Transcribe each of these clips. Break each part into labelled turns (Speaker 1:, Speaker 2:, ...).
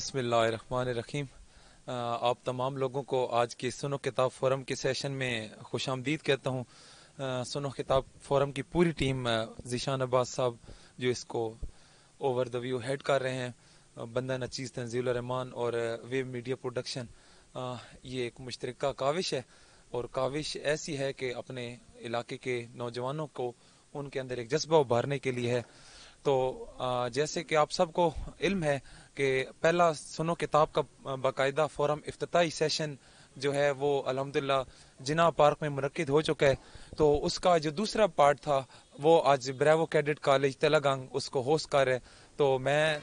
Speaker 1: बिस्मिल्लाहिर्रहमानिर्रहीम। आप तमाम लोगों को आज के सुनो किताब फोरम के सेशन में खुश आमदीद कहता हूँ। सुनो किताब फोरम की पूरी टीम जीशान अब्बास साहब, जो इसको ओवर द व्यू हेड कर रहे हैं। बंदा नचीज़ तंजील रहमान और वेब मीडिया प्रोडक्शन ये एक मुश्तर काविश है और काविश ऐसी है कि अपने इलाके के नौजवानों को उनके अंदर एक जज्बा उभारने के लिए है। तो जैसे कि आप सबको इल्म है कि पहला सुनो किताब का बाकायदा फोरम इफ्ताही सेशन जो है वो अलहमदिल्ला जिना पार्क में मुनद हो चुका है। तो उसका जो दूसरा पार्ट था, वो आज ब्रेवो कैडेट कॉलेज तेलंगांग उसको होस्ट कर रहे तो मैं,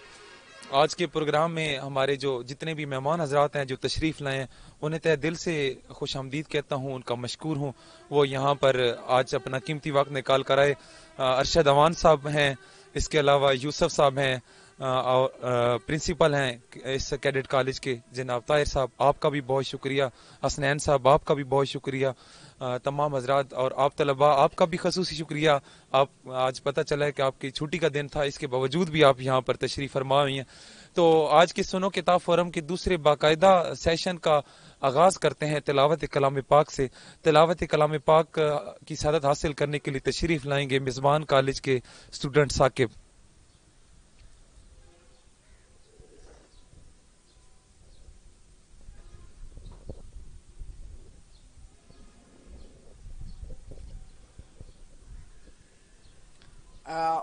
Speaker 1: आज के प्रोग्राम में हमारे जो जितने भी मेहमान हजरात हैं, जो तशरीफ़ लाए हैं, उन्हें तय दिल से खुश आमदीद कहता हूँ, उनका मशहूर हूँ। वो यहाँ पर आज अपना कीमती वक्त निकाल कर आए। अरशद अवान साहब हैं, इसके अलावा यूसुफ साहब हैं प्रिंसिपल हैं इस कैडेट कॉलेज के, जनाब ताहिर साहब, आपका भी बहुत शुक्रिया, हसनैन साहब, आपका भी बहुत शुक्रिया तमाम हजरात और आप तलबा, आपका भी खसूसी शुक्रिया। आप, आज पता चला है कि आपकी छुट्टी का दिन था, इसके बावजूद भी आप यहाँ पर तशरीफ़ फरमा हुई हैं। तो आज के सुनो किताब फोरम के दूसरे बाकायदा सेशन का आगाज़ करते हैं तिलावत कलाम पाक से। तिलावत कलाम पाक की सदत हासिल करने के लिए तशरीफ़ लाएँगे मेजबान कॉलेज के स्टूडेंट साकिब।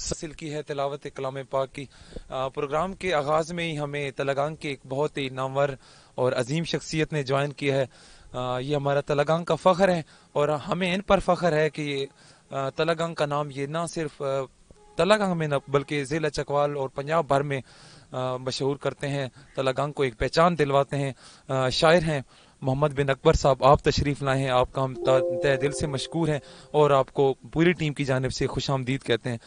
Speaker 1: सिल की है तलावत कलाम पाक की। आ, प्रोग्राम के आगाज़ में ही हमें तलागंग के एक बहुत ही नामवर और अजीम शख्सियत ने ज्वाइन किया है। आ, ये हमारा तलागंग का फ़ख्र है और हमें इन पर फ़ख्र है कि ये तलगांग का नाम ये ना सिर्फ़ तलागंग में न बल्कि ज़िला चकवाल और पंजाब भर में मशहूर करते हैं। तलागंग को एक पहचान दिलवाते हैं। आ, शायर हैं। मोहम्मद बिन अकबर साहब, आप तशरीफ़ लाए हैं, आपका हम तय दिल से मशहूर हैं और आपको पूरी टीम की जानब से खुश आमदीद कहते हैं।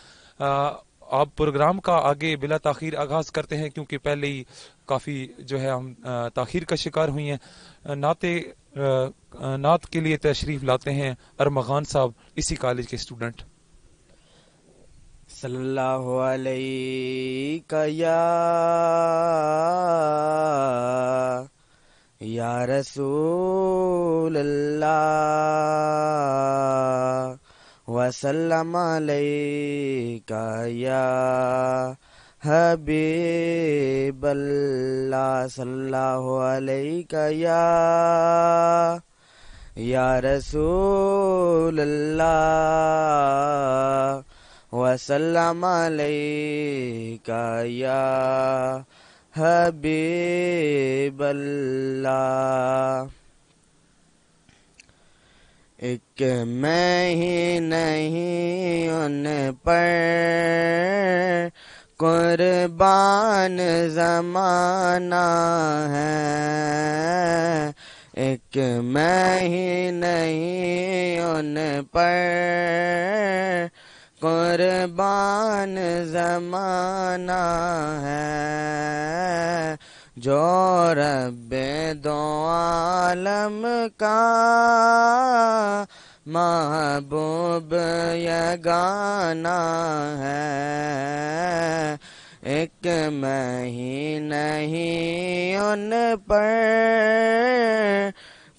Speaker 1: आप प्रोग्राम का आगे बिला ताखिर आगाज़ करते हैं क्योंकि पहले ही काफ़ी जो है हम ताखिर का शिकार हुई हैं। नाते नात के लिए तशरीफ़ लाते हैं अरमगान साहब, इसी कॉलेज के स्टूडेंट।
Speaker 2: सल्लल्लाहु अलैहि या रसूल अल्लाह वसल्लम अलैका या हबीब अल्लाह सल्लल्लाहु अलैका या या रसूल अल्लाह वसल्लम अलैका या हबीब अल्लाह एक मैं ही नहीं, उन पर कुर्बान जमाना है। एक मैं ही नहीं, उन पर कुर्बान जमाना है, जो रब दो आलम का महबूब ये गाना है। एक मैं ही नहीं उन पर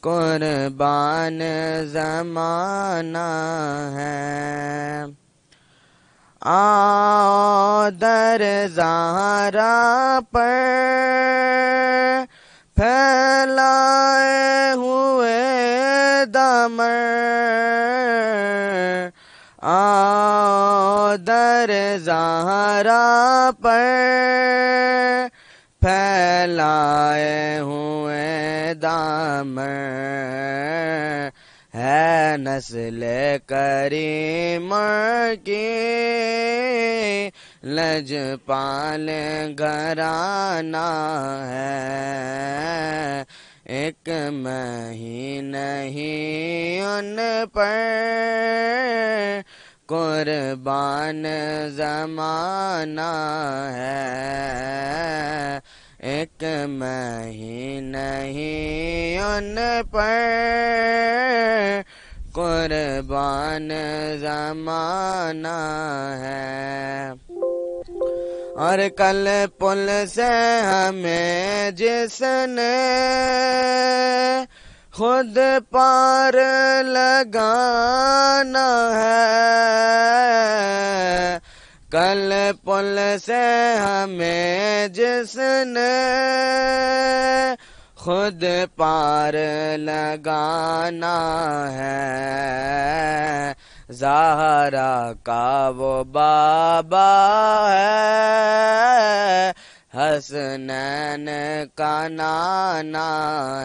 Speaker 2: कुर्बान जमाना है। आओ दर जहरा पर फैलाए हुए दामर आओ दर जहरा पर फैलाए हुए दामर है नस्ल करीम की। लजपाल घराना है। एक मही नहीं उन पर कुर्बान जमाना है। एक मही नहीं उन पर कुर्बान जमाना है। और कल पुल से हमें जिसने खुद पार लगाना है। कल पुल से हमें जिसने खुद पार लगाना है। जहरा का वो बाबा है, हसनैन का नाना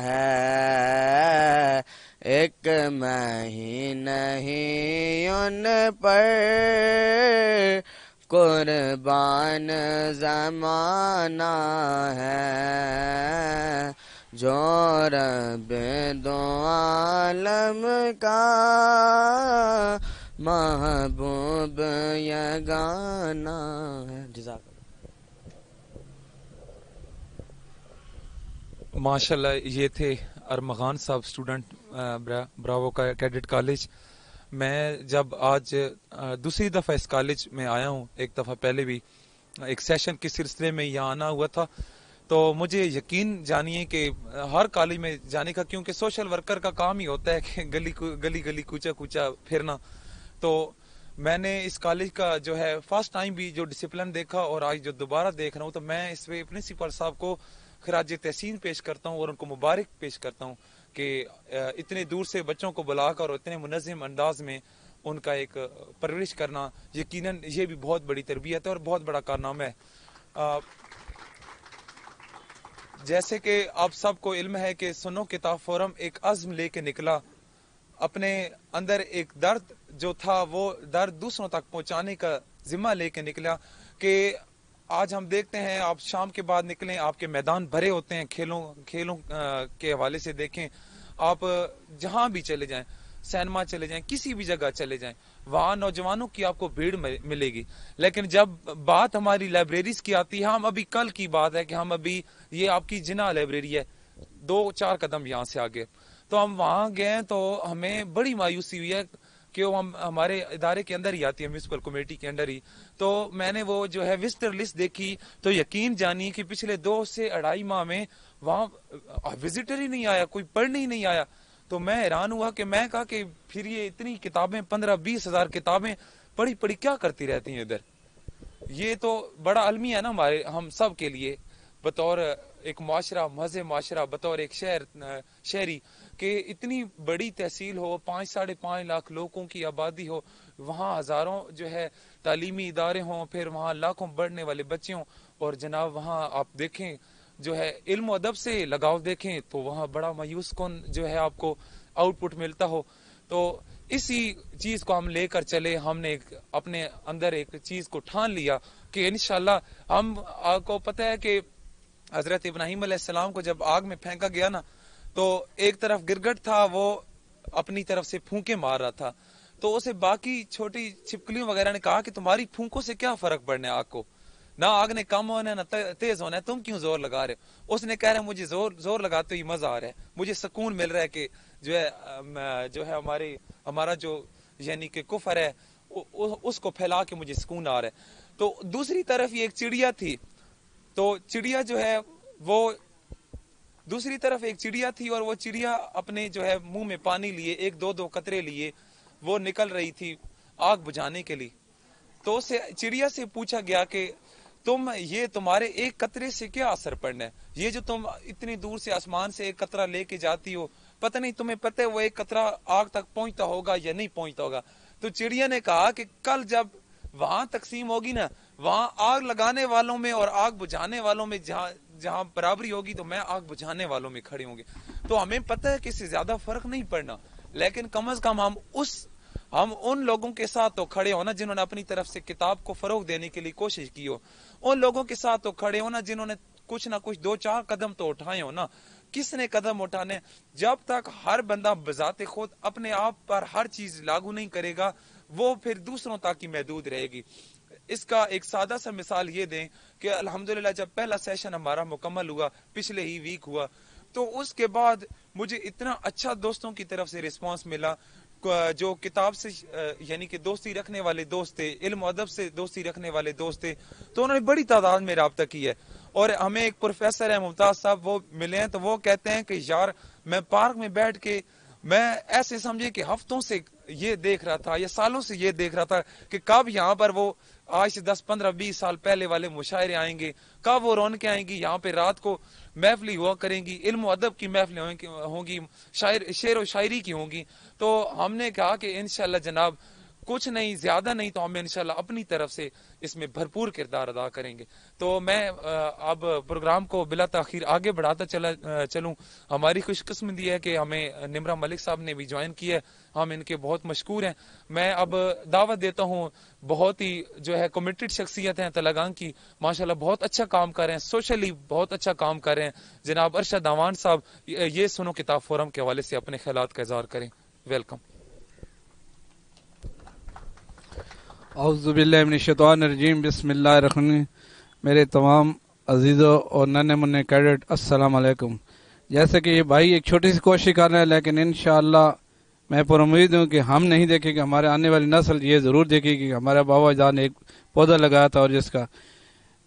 Speaker 2: है। एक मही नहीं उन पर कुर्बान जमाना है जो रब दो आलम का महबूब ये गाना है।
Speaker 1: माशाल्लाह ये थे अरमगान साहब स्टूडेंट ब्रा, ब्रावो का कैडेट कॉलेज। मैं जब आज दूसरी दफ़ा इस कॉलेज में आया हूँ, एक दफ़ा पहले भी, एक सेशन के सिलसिले में यहाँ आना हुआ था तो मुझे यकीन जानिए कि हर कॉलेज में जाने का, क्योंकि सोशल वर्कर का काम ही होता है कि गली गली गली कूचा कूचा फिरना। तो मैंने इस कॉलेज का जो है फ़र्स्ट टाइम भी जो डिसिप्लिन देखा और आज जो दोबारा देख रहा हूँ तो मैं इसमें प्रिंसिपल साहब को खराज तहसीन पेश करता हूँ और उनको मुबारक पेश करता हूँ। कि इतने दूर से बच्चों को बुलाकर और इतने मुनज़म अंदाज में उनका एक परवरिश करना यकीनन ये भी बहुत बड़ी तरबियत है और बहुत बड़ा कारनामा है। अ, जैसे कि आप सबको इल्म है कि सुनो किताब फोरम एक अज़म लेके निकला अपने अंदर एक दर्द जो था वो दर्द दूसरों तक पहुँचाने का जिम्मा लेके निकला कि आज हम देखते हैं, आप शाम के बाद निकलें, आपके मैदान भरे होते हैं, खेलों खेलों के हवाले से देखें, आप जहाँ भी चले जाएँ, सैनमा चले जाएँ, किसी भी जगह चले जाएँ, वहाँ नौजवानों की आपको भीड़ मिलेगी। लेकिन जब बात हमारी लाइब्रेरीज की आती है, हम अभी कल की बात है कि हम अभी, ये आपकी जिना लाइब्रेरी है, दो, चार कदम यहाँ से आगे। तो हम वहाँ गए तो हमें बड़ी मायूसी हुई है कि वो हम, हमारे इदारे के अंदर ही आती है म्यूनसिपल कमेटी के अंदर ही। तो मैंने वो जो है विजिटर लिस्ट देखी तो यकीन जानिए कि पिछले दो से अढ़ाई माह में वहाँ विजिटर ही नहीं आया, कोई पढ़ने ही नहीं आया। तो मैं हैरान हुआ कि मैं कहा कि फिर ये इतनी किताबें, पंद्रह बीस हज़ार किताबें पढ़ी पढ़ी क्या करती रहती हैं इधर? ये तो बड़ा अलमी है ना हमारे, हम सब के लिए। बतौर एक माशरा, मज़े माशरा, बतौर एक शहर शहरी। कि इतनी बड़ी तहसील हो, पाँच, साढ़े पाँच लाख लोगों की आबादी हो, वहाँ हज़ारों जो है तालीमी इदारे हों, फिर वहाँ लाखों बढ़ने वाले बच्चे हों और जनाब वहाँ आप देखें, जो है इल्म अदब से लगाव देखें तो वहाँ बड़ा मायूस कौन जो है आपको आउटपुट मिलता हो। तो इसी चीज़ को हम लेकर चले, हमने एक, अपने अंदर एक चीज़ को ठान लिया कि इंशाल्लाह हम, आपको पता है कि हज़रत इब्राहिम को जब आग में फेंका गया ना तो एक तरफ़ गिरगट था वो अपनी तरफ़ से फूके मार रहा था। तो उसे बाकी छोटी छिपकलियों वगैरह ने कहा कि तुम्हारी फूंकों से क्या फ़र्क पड़ना आग को? ना आग ने कम होना है ना तेज होना है तुम क्यों ज़ोर लगा रहे हो? उसने कह रहा मुझे ज़ोर ज़ोर लगाते ही मज़ा आ रहा है। मुझे सुकून मिल रहा है कि जो है जो है हमारे हमारा जो यानी कि कुफर है उ, उ, उसको फैला के मुझे सुकून आ रहा है। तो दूसरी तरफ़ ये एक चिड़िया थी। तो चिड़िया जो है वो दूसरी तरफ़ एक चिड़िया थी और वो चिड़िया अपने जो है मुँह में पानी लिए, एक दो दो कतरे लिए, वो निकल रही थी आग बुझाने के लिए। तो से चिड़िया से पूछा गया कि, तुम ये तुम्हारे एक कतरे से क्या असर पड़ना? है ये जो तुम इतनी दूर से आसमान से एक कतरा लेके जाती हो, पता नहीं तुम्हें पता है वो एक कतरा आग तक पहुँचता होगा या नहीं पहुँचता होगा? तो चिड़िया ने कहा कि, कल जब वहाँ तकसीम होगी ना, वहाँ आग लगाने वालों में और आग बुझाने वालों में जहाँ जहाँ बराबरी होगी तो मैं आग बुझाने वालों में खड़े होंगे। तो हमें पता है कि इससे ज़्यादा फ़र्क नहीं पड़ना, लेकिन कम अज कम हम उस, हम उन लोगों के साथ तो खड़े हो ना जिन्होंने अपनी तरफ़ से किताब को फरोग देने के लिए कोशिश की हो। उन लोगों के साथ तो खड़े हो ना जिन्होंने कुछ ना कुछ दो चार कदम तो उठाए हो ना। किसने कदम उठाने? जब तक हर बंदा बजाते खुद अपने आप पर हर चीज़ लागू नहीं करेगा, वो फिर दूसरों तक ही महदूद रहेगी। इसका एक सादा सा मिसाल ये दें कि अल्हम्दुलिल्लाह जब पहला सेशन हमारा मुकम्मल हुआ, पिछले ही वीक हुआ तो उसके बाद मुझे इतना अच्छा दोस्तों की तरफ़ से रिस्पांस मिला जो किताब से यानी कि दोस्ती रखने वाले दोस्त थे, इल्म अदब से दोस्ती रखने वाले दोस्त थे तो उन्होंने बड़ी तादाद में रबता की है। और हमें एक प्रोफेसर है, मुमताज़ साहब, वो मिले हैं तो वो कहते हैं कि, यार, मैं पार्क में बैठ के, मैं ऐसे समझे कि हफ्तों से ये देख रहा था, या सालों से ये देख रहा था कि कब यहाँ पर वो आज से दस पंद्रह बीस साल पहले वाले मुशायरे आएँगे, कब वो रौनकें आएँगी, यहाँ पे रात को महफिली हुआ करेंगी, इल्म अदब की महफिलें होंगी शायर, शेर व शायरी की होंगी। तो हमने कहा कि इनशाला जनाब, कुछ नहीं, ज़्यादा नहीं तो हम इंशाल्लाह अपनी तरफ़ से इसमें भरपूर किरदार अदा करेंगे। तो मैं अब प्रोग्राम को बिला तखीर आगे बढ़ाता चला चलूँ। हमारी खुशकस्मती है कि हमें निमरा मलिक साहब ने भी ज्वाइन किया है। हम इनके बहुत मशहूर हैं। मैं अब दावत देता हूँ, बहुत ही जो है कमिटेड शख्सियत हैं तलगांग की। माशाल्लाह बहुत अच्छा काम कर रहे हैं सोशली बहुत अच्छा काम कर रहे हैं। जनाब अरशद अवान साहब, ये सुनो किताब फोरम के हवाले से अपने ख्याल का इजहार करें। वेलकम
Speaker 3: अज़बिल्लाशतवानरजीम बसमीम मेरे तमाम अजीज़ों और नन्हे मुन्ने कैडेट, अस्सलाम वालेकुम जैसे कि ये भाई एक छोटी सी कोशिश कर रहे हैं, लेकिन इन मैं पर उम्मीद हूँ कि हम नहीं देखेंगे, हमारे आने वाली नस्ल ये ज़रूर देखेगी हमारे बाबा जान एक पौधा लगाया था और जिसका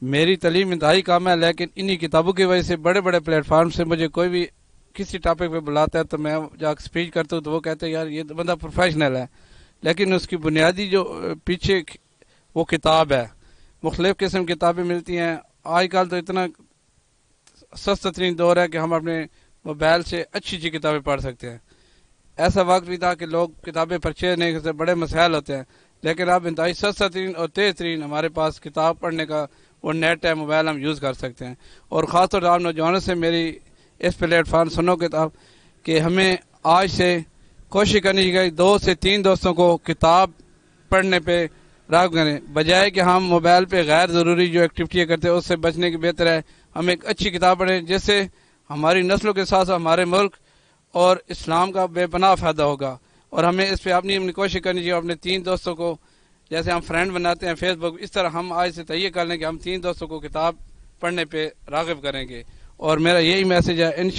Speaker 3: मेरी तलीम इंतहाई काम है, लेकिन इन्हीं किताबों की वजह से बड़े बड़े प्लेटफार्म से मुझे कोई भी किसी टॉपिक पे बुलाता है तो मैं जाकर स्पीच करता हूँ तो वो कहते हैं, यार, ये तो बंदा प्रोफेशनल है। लेकिन उसकी बुनियादी जो पीछे वो किताब है। मुख्तलिफ़ किस्म की किताबें मिलती हैं। आजकल तो इतना सस्ता तरीन दौर है कि हम अपने मोबाइल से अच्छी अच्छी किताबें पढ़ सकते हैं। ऐसा वक्त भी था कि लोग किताबें परचेज नहीं करते, बड़े मसाइल होते हैं। लेकिन अब इंतहाई सस्ता तरीन और तेज तरीन हमारे पास किताब पढ़ने का वो नेट है, मोबाइल हम यूज़ कर सकते हैं। और ख़ासतौर आप नौजवानों से मेरी इस प्लेटफार्म सुनो किताब कि हमें आज से कोशिश करनी चाहिए दो से तीन दोस्तों को किताब पढ़ने पे राग करें। बजाय कि हम मोबाइल पे गैर ज़रूरी जो एक्टिविटी करते हैं, उससे बचने की बेहतर है। हम एक अच्छी किताब पढ़ें, जिससे हमारी नस्लों के साथ साथ हमारे मुल्क और इस्लाम का बेपनाह फ़ायदा होगा। और हमें इस पर अपनी अपनी कोशिश करनी चाहिए, अपने तीन दोस्तों को, जैसे हम फ्रेंड बनाते हैं फेसबुक इस तरह हम आज से तय कर लें कि हम तीन दोस्तों को किताब पढ़ने पर रागब करेंगे। और मेरा यही मैसेज है इन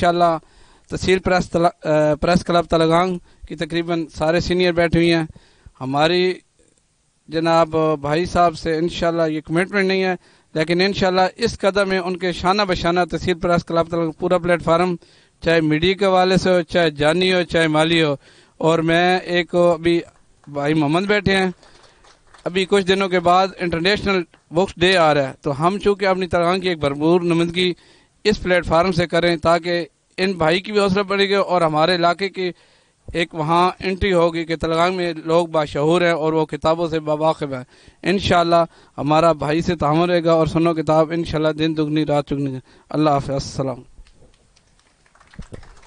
Speaker 3: तहसील प्रेस प्रेस क्लब तलगांग की तकरीबन सारे सीनियर बैठे हुए हैं। हमारी जनाब भाई साहब से इन ये कमिटमेंट नहीं है, लेकिन इन इस कदम में उनके शाना बशाना तहसील प्रेस क्लब तलगांग पूरा प्लेटफार्म चाहे मीडिया के हवाले से हो, चाहे जानी हो, चाहे माली हो। और मैं एक अभी भाई मोहम्मद बैठे हैं। अभी कुछ दिनों के बाद इंटरनेशनल बुक्स डे आ रहा है। तो हम चूँकि अपनी तरह की एक भरपूर नुमाइंदगी इस प्लेटफार्म से करें ताकि इन भाई की भी हौसला बढ़ेगी और हमारे इलाके की एक वहाँ एंट्री होगी कि तलगांग में लोग बाशहूर हैं और वो किताबों से बावाकब हैं। इन हमारा भाई से तामन रहेगा और सुनो किताब इन दिन दुगनी, रात चुगनी अल्लाह हाफ़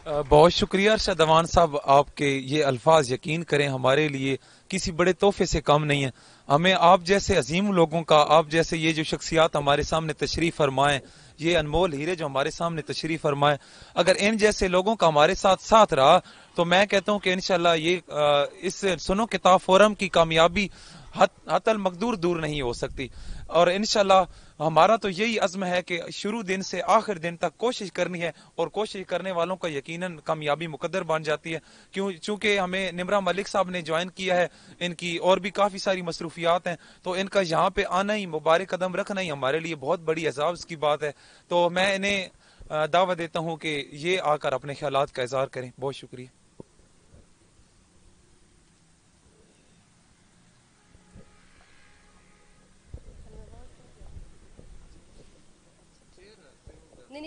Speaker 1: बहुत शुक्रिया अवान साहब आपके ये अल्फाज यकीन करें हमारे लिए किसी बड़े तोहफे से कम नहीं है। हमें आप जैसे अजीम लोगों का आप जैसे ये जो शख्सियात हमारे सामने तशरीफ़ फरमाएँ ये अनमोल हीरे जो हमारे सामने तशरीफ़ फरमाए अगर इन जैसे लोगों का हमारे साथ साथ रहा तो मैं कहता हूँ कि इनशाला ये आ, इस सुनो किताब फोरम की कामयाबी हतल मकदूर दूर नहीं हो सकती। और इनशाला हमारा तो यही अज़म है कि शुरू दिन से आखिर दिन तक कोशिश करनी है और कोशिश करने वालों का यकीनन कामयाबी मुकदर बन जाती है। क्यों, चूँकि हमें निमरा मलिक साहब ने ज्वाइन किया है, इनकी और भी काफ़ी सारी मसरूफियात हैं तो इनका यहाँ पे आना ही मुबारक कदम रखना ही हमारे लिए बहुत बड़ी एजाज की बात है। तो मैं इन्हें दावा देता हूँ कि ये आकर अपने ख्याल का इजहार करें। बहुत शुक्रिया।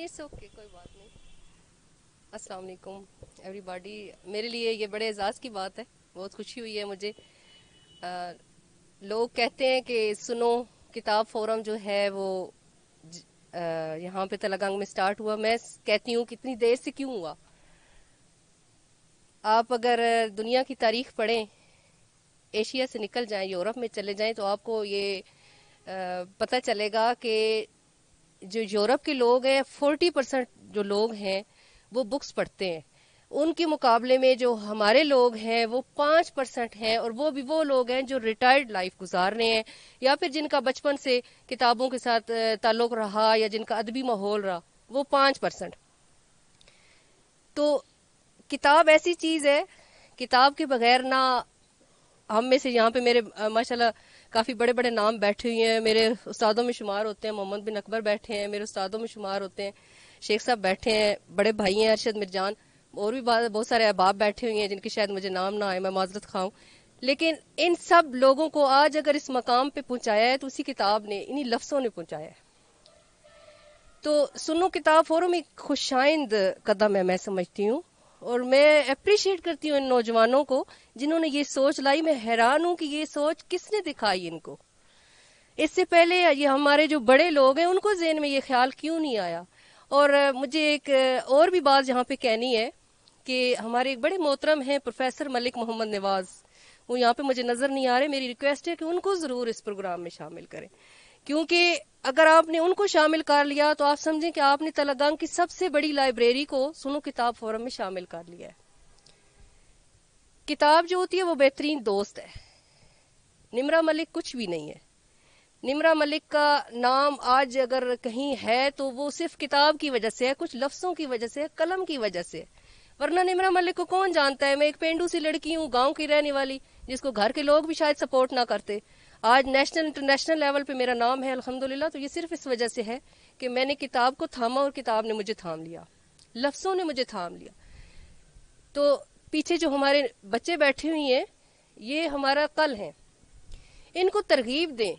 Speaker 4: इट्स ओके कोई बात नहीं। अस्सलाम वालेकुम एवरीबॉडी मेरे लिए ये बड़े एजाज की बात है बहुत खुशी हुई है मुझे। आ, लोग कहते हैं कि सुनो किताब फोरम जो है वो यहाँ पे तलगंग में स्टार्ट हुआ। मैं कहती हूँ कितनी देर से क्यों हुआ? आप अगर दुनिया की तारीख पढ़ें एशिया से निकल जाएँ यूरोप में चले जाएँ तो आपको ये आ, पता चलेगा कि जो यूरोप के लोग हैं फोर्टी परसेंट जो लोग हैं, वो बुक्स पढ़ते हैं। उनके मुकाबले में जो हमारे लोग हैं, वो पाँच परसेंट हैं और वो भी वो लोग हैं जो रिटायर्ड लाइफ गुजार रहे हैं, या फिर जिनका बचपन से किताबों के साथ ताल्लुक रहा या जिनका अदबी माहौल रहा, वो पाँच परसेंट तो किताब ऐसी चीज़ है, किताब के बगैर ना हम में से यहाँ पे मेरे माशाल्लाह काफ़ी बड़े बड़े नाम बैठे हुए हैं। मेरे उस्तादों में शुमार होते हैं, मोहम्मद बिन अकबर बैठे हैं, मेरे उस्तादों में शुमार होते हैं, शेख साहब बैठे हैं, बड़े भाई हैं अरशद मिर्जान, और भी बहुत सारे अहबाब बैठे हुए हैं जिनके शायद मुझे नाम ना आए, मैं माजरत खाऊं लेकिन इन सब लोगों को आज अगर इस मकाम पे पहुँचाया है तो उसी किताब ने, इन्हीं लफ्जों ने पहुँचाया है। तो सुनो किताब फोरम एक खुशाइंद कदम है, मैं समझती हूँ। और मैं अप्रिशिएट करती हूँ इन नौजवानों को, जिन्होंने ये सोच लाई। मैं हैरान हूँ कि ये सोच किसने दिखाई इनको। इससे पहले ये हमारे जो बड़े लोग हैं, उनको जेन में ये ख्याल क्यों नहीं आया? और मुझे एक और भी बात यहाँ पे कहनी है कि हमारे एक बड़े मोहतरम हैं प्रोफेसर मलिक मोहम्मद नवाज़। वो यहाँ पे मुझे नज़र नहीं आ रहे। मेरी रिक्वेस्ट है कि उनको ज़रूर इस प्रोग्राम में शामिल करें। क्योंकि अगर आपने उनको शामिल कर लिया तो आप समझें कि आपने तलगंग की सबसे बड़ी लाइब्रेरी को सुनो किताब फोरम में शामिल कर लिया है। किताब जो होती है, वो बेहतरीन दोस्त है। निमरा मलिक कुछ भी नहीं है। निमरा मलिक का नाम आज अगर कहीं है तो वो सिर्फ़ किताब की वजह से है, कुछ लफ्जों की वजह से है, कलम की वजह से वरना निमरा मलिक को कौन जानता है? मैं एक पेंडू सी लड़की हूँ, गाँव की रहने वाली, जिसको घर के लोग भी शायद सपोर्ट ना करते। आज नेशनल इंटरनेशनल लेवल पे मेरा नाम है, अल्हम्दुलिल्लाह तो ये सिर्फ़ इस वजह से है कि मैंने किताब को थामा और किताब ने मुझे थाम लिया। लफ्जों ने मुझे थाम लिया। तो पीछे जो हमारे बच्चे बैठे हुए हैं, ये हमारा कल है। इनको तरगीब दें।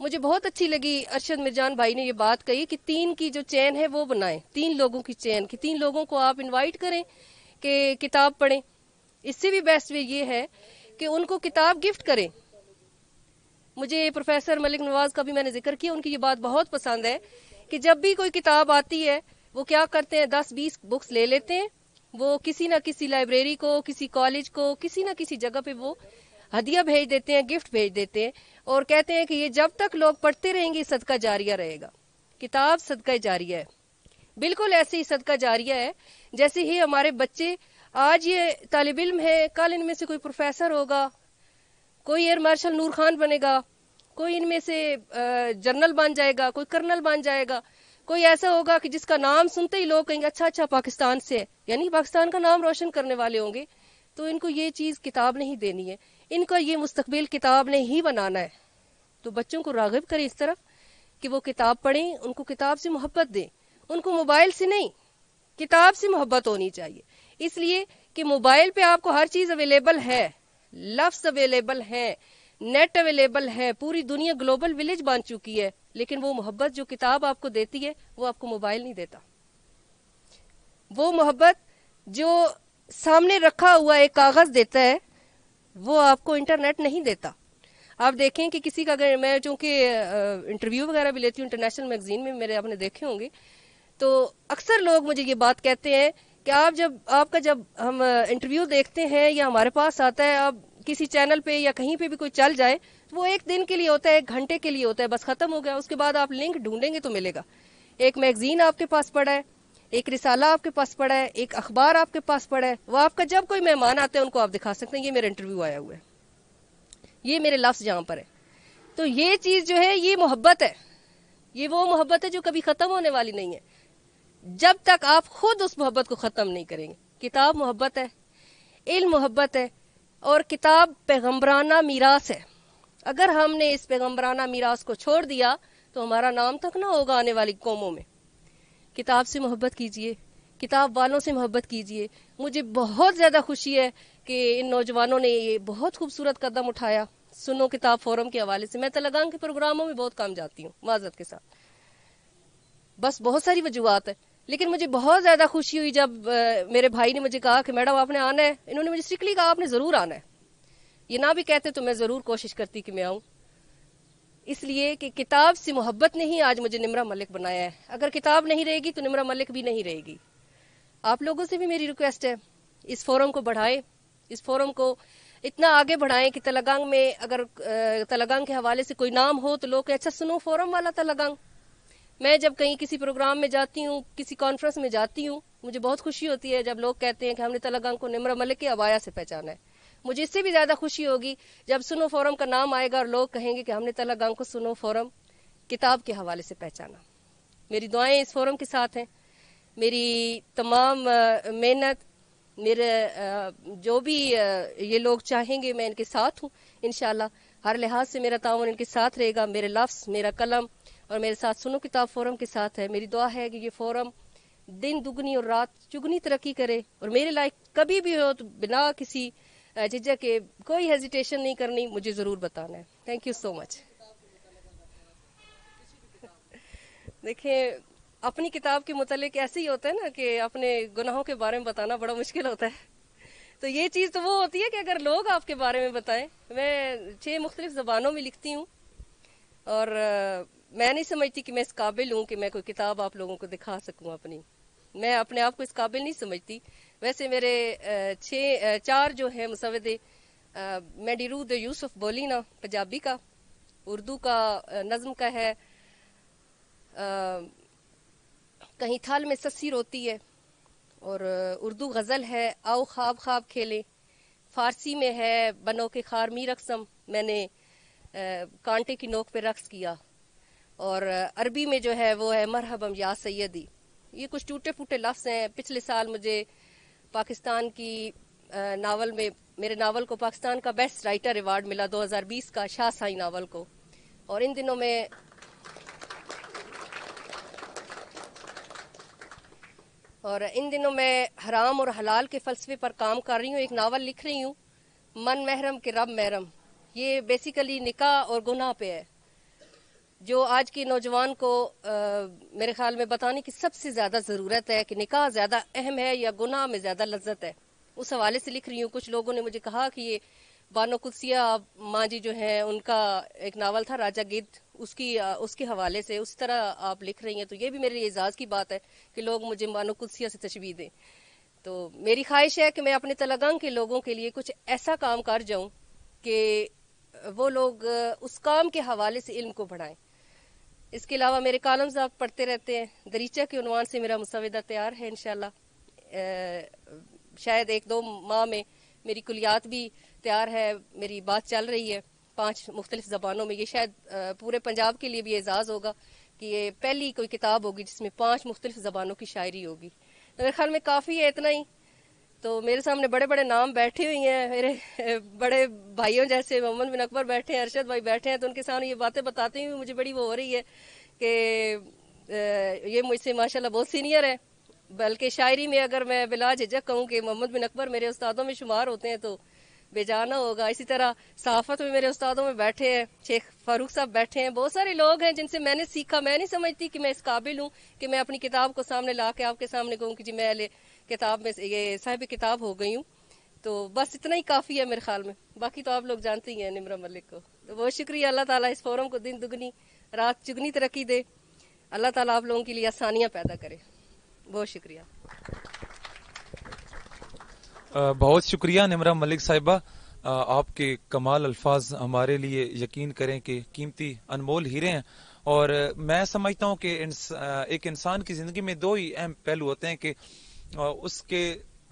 Speaker 4: मुझे बहुत अच्छी लगी, अरशद मिर्जान भाई ने ये बात कही कि तीन की जो चैन है, वो बनाएँ। तीन लोगों की चैन की तीन लोगों को आप इनवाइट करें कि किताब पढ़ें। इससे भी बेस्ट वे ये है कि उनको किताब गिफ्ट करें। मुझे प्रोफेसर मलिक नवाज़ का भी मैंने ज़िक्र किया, उनकी ये बात बहुत पसंद है कि जब भी कोई किताब आती है, वो क्या करते हैं, दस बीस बुक्स ले लेते हैं, वो किसी ना किसी लाइब्रेरी को, किसी कॉलेज को, किसी ना किसी जगह पे वो हदिया भेज देते हैं, गिफ्ट भेज देते हैं और कहते हैं कि ये जब तक लोग पढ़ते रहेंगे, सदका जारिया रहेगा। किताब सदका जारिया है। बिल्कुल ऐसे ही सदका जारिया है, जैसे ही हमारे बच्चे, आज ये तालब इल्म है, कल इनमें से कोई प्रोफेसर होगा कोई एयर मार्शल नूर खान बनेगा, कोई इनमें से जनरल बन जाएगा, कोई कर्नल बन जाएगा। कोई ऐसा होगा कि जिसका नाम सुनते ही लोग कहेंगे अच्छा अच्छा पाकिस्तान से यानी पाकिस्तान का नाम रोशन करने वाले होंगे तो इनको ये चीज़ किताब नहीं देनी है। इनका ये मुस्तबिल किताब ने ही बनाना है। तो बच्चों को रागब करें इस तरफ़ कि वो किताब पढ़ें, उनको किताब से मोहब्बत दें। उनको मोबाइल से नहीं, किताब से मोहब्बत होनी चाहिए। इसलिए कि मोबाइल पे आपको हर चीज़ अवेलेबल है। लफ्स अवेलेबल है नेट अवेलेबल है, पूरी दुनिया ग्लोबल विलेज बन चुकी है, लेकिन वो मोहब्बत जो किताब आपको देती है, वो आपको मोबाइल नहीं देता। वो मोहब्बत जो सामने रखा हुआ एक कागज़ देता है, वो आपको इंटरनेट नहीं देता। आप देखें कि किसी का अगर, मैं चूँकि इंटरव्यू वगैरह भी लेती हूँ इंटरनेशनल मैगजीन में मेरे आपने देखे होंगे तो अक्सर लोग मुझे ये बात कहते हैं कि आप जब, आपका जब हम इंटरव्यू देखते हैं या हमारे पास आता है, आप किसी चैनल पे या कहीं पे भी कोई चल जाए तो वो एक दिन के लिए होता है, एक घंटे के लिए होता है, बस खत्म हो गया, उसके बाद आप लिंक ढूंढेंगे तो मिलेगा। एक मैगजीन आपके पास पड़ा है, एक रिसाला आपके पास पड़ा है, एक अखबार आपके पास पड़ा है, वो आपका जब कोई मेहमान आते हैं, उनको आप दिखा सकते हैं, ये मेरा इंटरव्यू आया हुआ है। ये मेरे लफ्ज जहाँ पर है। तो ये चीज़ जो है, ये मोहब्बत है। ये वो मोहब्बत है जो कभी खत्म होने वाली नहीं है। जब तक आप खुद उस मोहब्बत को खत्म नहीं करेंगे। किताब मोहब्बत है, इल्म मोहब्बत है, और किताब पैगम्बराना मीरास है। अगर हमने इस पैगम्बराना मीरास को छोड़ दिया तो हमारा नाम तक ना होगा आने वाली कौमों में। किताब से मोहब्बत कीजिए, किताब वालों से मोहब्बत कीजिए। मुझे बहुत ज़्यादा खुशी है कि इन नौजवानों ने ये बहुत खूबसूरत कदम उठाया। सुनो किताब फोरम के हवाले से। मैं तलगान के प्रोग्रामों में बहुत काम जाती हूँ, माजरत के साथ। बस बहुत सारी वजूहत है। लेकिन मुझे बहुत ज़्यादा खुशी हुई जब आ, मेरे भाई ने मुझे कहा कि मैडम आपने आना है। इन्होंने मुझे स्ट्रिक्टली कहा आपने ज़रूर आना है। ये ना भी कहते तो मैं ज़रूर कोशिश करती कि मैं आऊँ। इसलिए कि किताब से मोहब्बत ने ही आज मुझे निमरा मलिक बनाया है। अगर किताब नहीं रहेगी तो निमरा मलिक भी नहीं रहेगी। आप लोगों से भी मेरी रिक्वेस्ट है। इस फोरम को बढ़ाएँ। इस फोरम को इतना आगे बढ़ाएँ कि तलगांग में अगर तलगांग के हवाले से कोई नाम हो तो लोग अच्छा सुनो फोरम वाला तलगांग। मैं जब कहीं किसी प्रोग्राम में जाती हूँ, किसी कॉन्फ्रेंस में जाती हूँ, मुझे बहुत खुशी होती है जब लोग कहते हैं कि हमने तलगांग को निमरा मलिक के अबाया से पहचाना है। मुझे इससे भी ज़्यादा खुशी होगी जब सुनो फोरम का नाम आएगा और लोग कहेंगे कि हमने तलगांग को सुनो फोरम किताब के हवाले से पहचाना। मेरी दुआएँ इस फोरम के साथ हैं। मेरी तमाम मेहनत, मेरे जो भी ये लोग चाहेंगे मैं इनके साथ हूँ। इनशाला हर लिहाज से मेरा ताउन इनके साथ रहेगा। मेरे लफ्स मेरा कलम और मेरे साथ सुनो किताब फोरम के साथ है। मेरी दुआ है कि ये फोरम दिन, दुगनी और रात चुगनी तरक्की करे और मेरे लायक कभी भी हो तो बिना किसी झिझक के कोई हेजिटेशन नहीं करनी, मुझे ज़रूर बताना है। थैंक यू सो मच देखिए, अपनी किताब के मुतालिक ऐसे ही होता है ना कि अपने गुनाहों के बारे में बताना बड़ा मुश्किल होता है। तो ये चीज़ तो वो होती है कि अगर लोग आपके बारे में बताएँ, मैं छह मुख्तलिफ़ जबानों में लिखती हूँ और मैं नहीं समझती कि मैं इस काबिल हूँ कि मैं कोई किताब आप लोगों को दिखा सकूँ अपनी। मैं अपने आप को इस काबिल नहीं समझती। वैसे मेरे छः चार जो है मुसवदे मैं डिरूद यूसुफ बोली ना पंजाबी का, उर्दू का नज्म का है कहीं थाल में सस्सी रोती है, और उर्दू गज़ल है, आओ ख्वाब ख्वाब खेले। फारसी में है, बनो के खारमी रकसम मैंने कांटे की नोक पे रक्स किया। और अरबी में जो है वो है मरहबम या सैदी ये कुछ टूटे फूटे लफ्स हैं। पिछले साल मुझे पाकिस्तान की नावल में, मेरे नावल को पाकिस्तान का बेस्ट राइटर अवार्ड मिला 2020 का शाह साई नावल को। और इन दिनों में और इन दिनों मैं हराम और हलाल के फलसफे पर काम कर रही हूँ। एक नावल लिख रही हूँ, मन महरम के रब महरम। ये बेसिकली निकाह और गुनाह पे है। जो आज के नौजवान को आ, मेरे ख्याल में बताने की सबसे ज़्यादा ज़रूरत है कि निकाह ज़्यादा अहम है या गुनाह में ज़्यादा लज्जत है। उस हवाले से लिख रही हूँ कुछ लोगों ने मुझे कहा कि ये बानो कुलसिया माँ जी जो है उनका एक नावल था राजा गिद्ध उसकी उसके हवाले से उस तरह आप लिख रही हैं तो ये भी मेरे एजाज की बात है कि लोग मुझे बानो कुलसिया से तशबी दें। तो मेरी ख्वाहिश है कि मैं अपने तलगंग के लोगों के लिए कुछ ऐसा काम कर जाऊँ कि वो लोग उस काम के हवाले से इल्म को बढ़ाएँ। इसके अलावा मेरे कॉलम्स आप पढ़ते रहते हैं। दरीचा के उनवान से मेरा मुसविदा तैयार है इनशाला शायद एक दो माह में मेरी कुलियात भी तैयार है, मेरी बात चल रही है पाँच मुख्तलिफ़ जबानों में। ये शायद पूरे पंजाब के लिए भी एजाज होगा कि ये पहली कोई किताब होगी जिसमें पाँच मुख्तलिफ़ जबानों की शायरी होगी। मेरे ख्याल में काफ़ी है इतना ही। तो मेरे सामने बड़े बड़े नाम बैठे हुए हैं, मेरे, बड़े भाइयों जैसे मोहम्मद बिन अकबर बैठे हैं, अरशद भाई बैठे हैं तो उनके सामने ये बातें बताते हुए मुझे बड़ी वो हो रही है कि ये मुझसे माशाल्लाह बहुत सीनियर है। बल्कि शायरी में अगर मैं बिला झिझक कहूँ कि मोहम्मद बिन अकबर मेरे उस्तादों में शुमार होते हैं तो बेजाना होगा। इसी तरह सहाफत में मेरे उस्तादों में बैठे हैं, शेख फारूक साहब बैठे हैं। बहुत सारे लोग हैं जिनसे मैंने सीखा। मैं नहीं समझती कि मैं इस काबिल हूँ कि मैं अपनी किताब को सामने ला के आपके सामने कहूँ कि जी मैं किताब में ये साहिब किताब हो गई हूँ। तो बस इतना ही काफ़ी है मेरे ख्याल में। बाकी तो आप लोग जानते ही हैं निमरा मलिक को। तो बहुत शुक्रिया अल्लाह ताला इस फोरम को दिन दुगनी, रात चुगनी तरक्की दे। अल्लाह ताला आप लोगों के लिए आसानियाँ पैदा करे। बहुत शुक्रिया।
Speaker 1: बहुत शुक्रिया निमरा मलिक साहिबा। आपके कमाल अल्फाज हमारे लिए यकीन करें कि कीमती अनमोल हीरे हैं। और मैं समझता हूँ कि एक इंसान की ज़िंदगी में दो ही अहम पहलू होते हैं कि उसके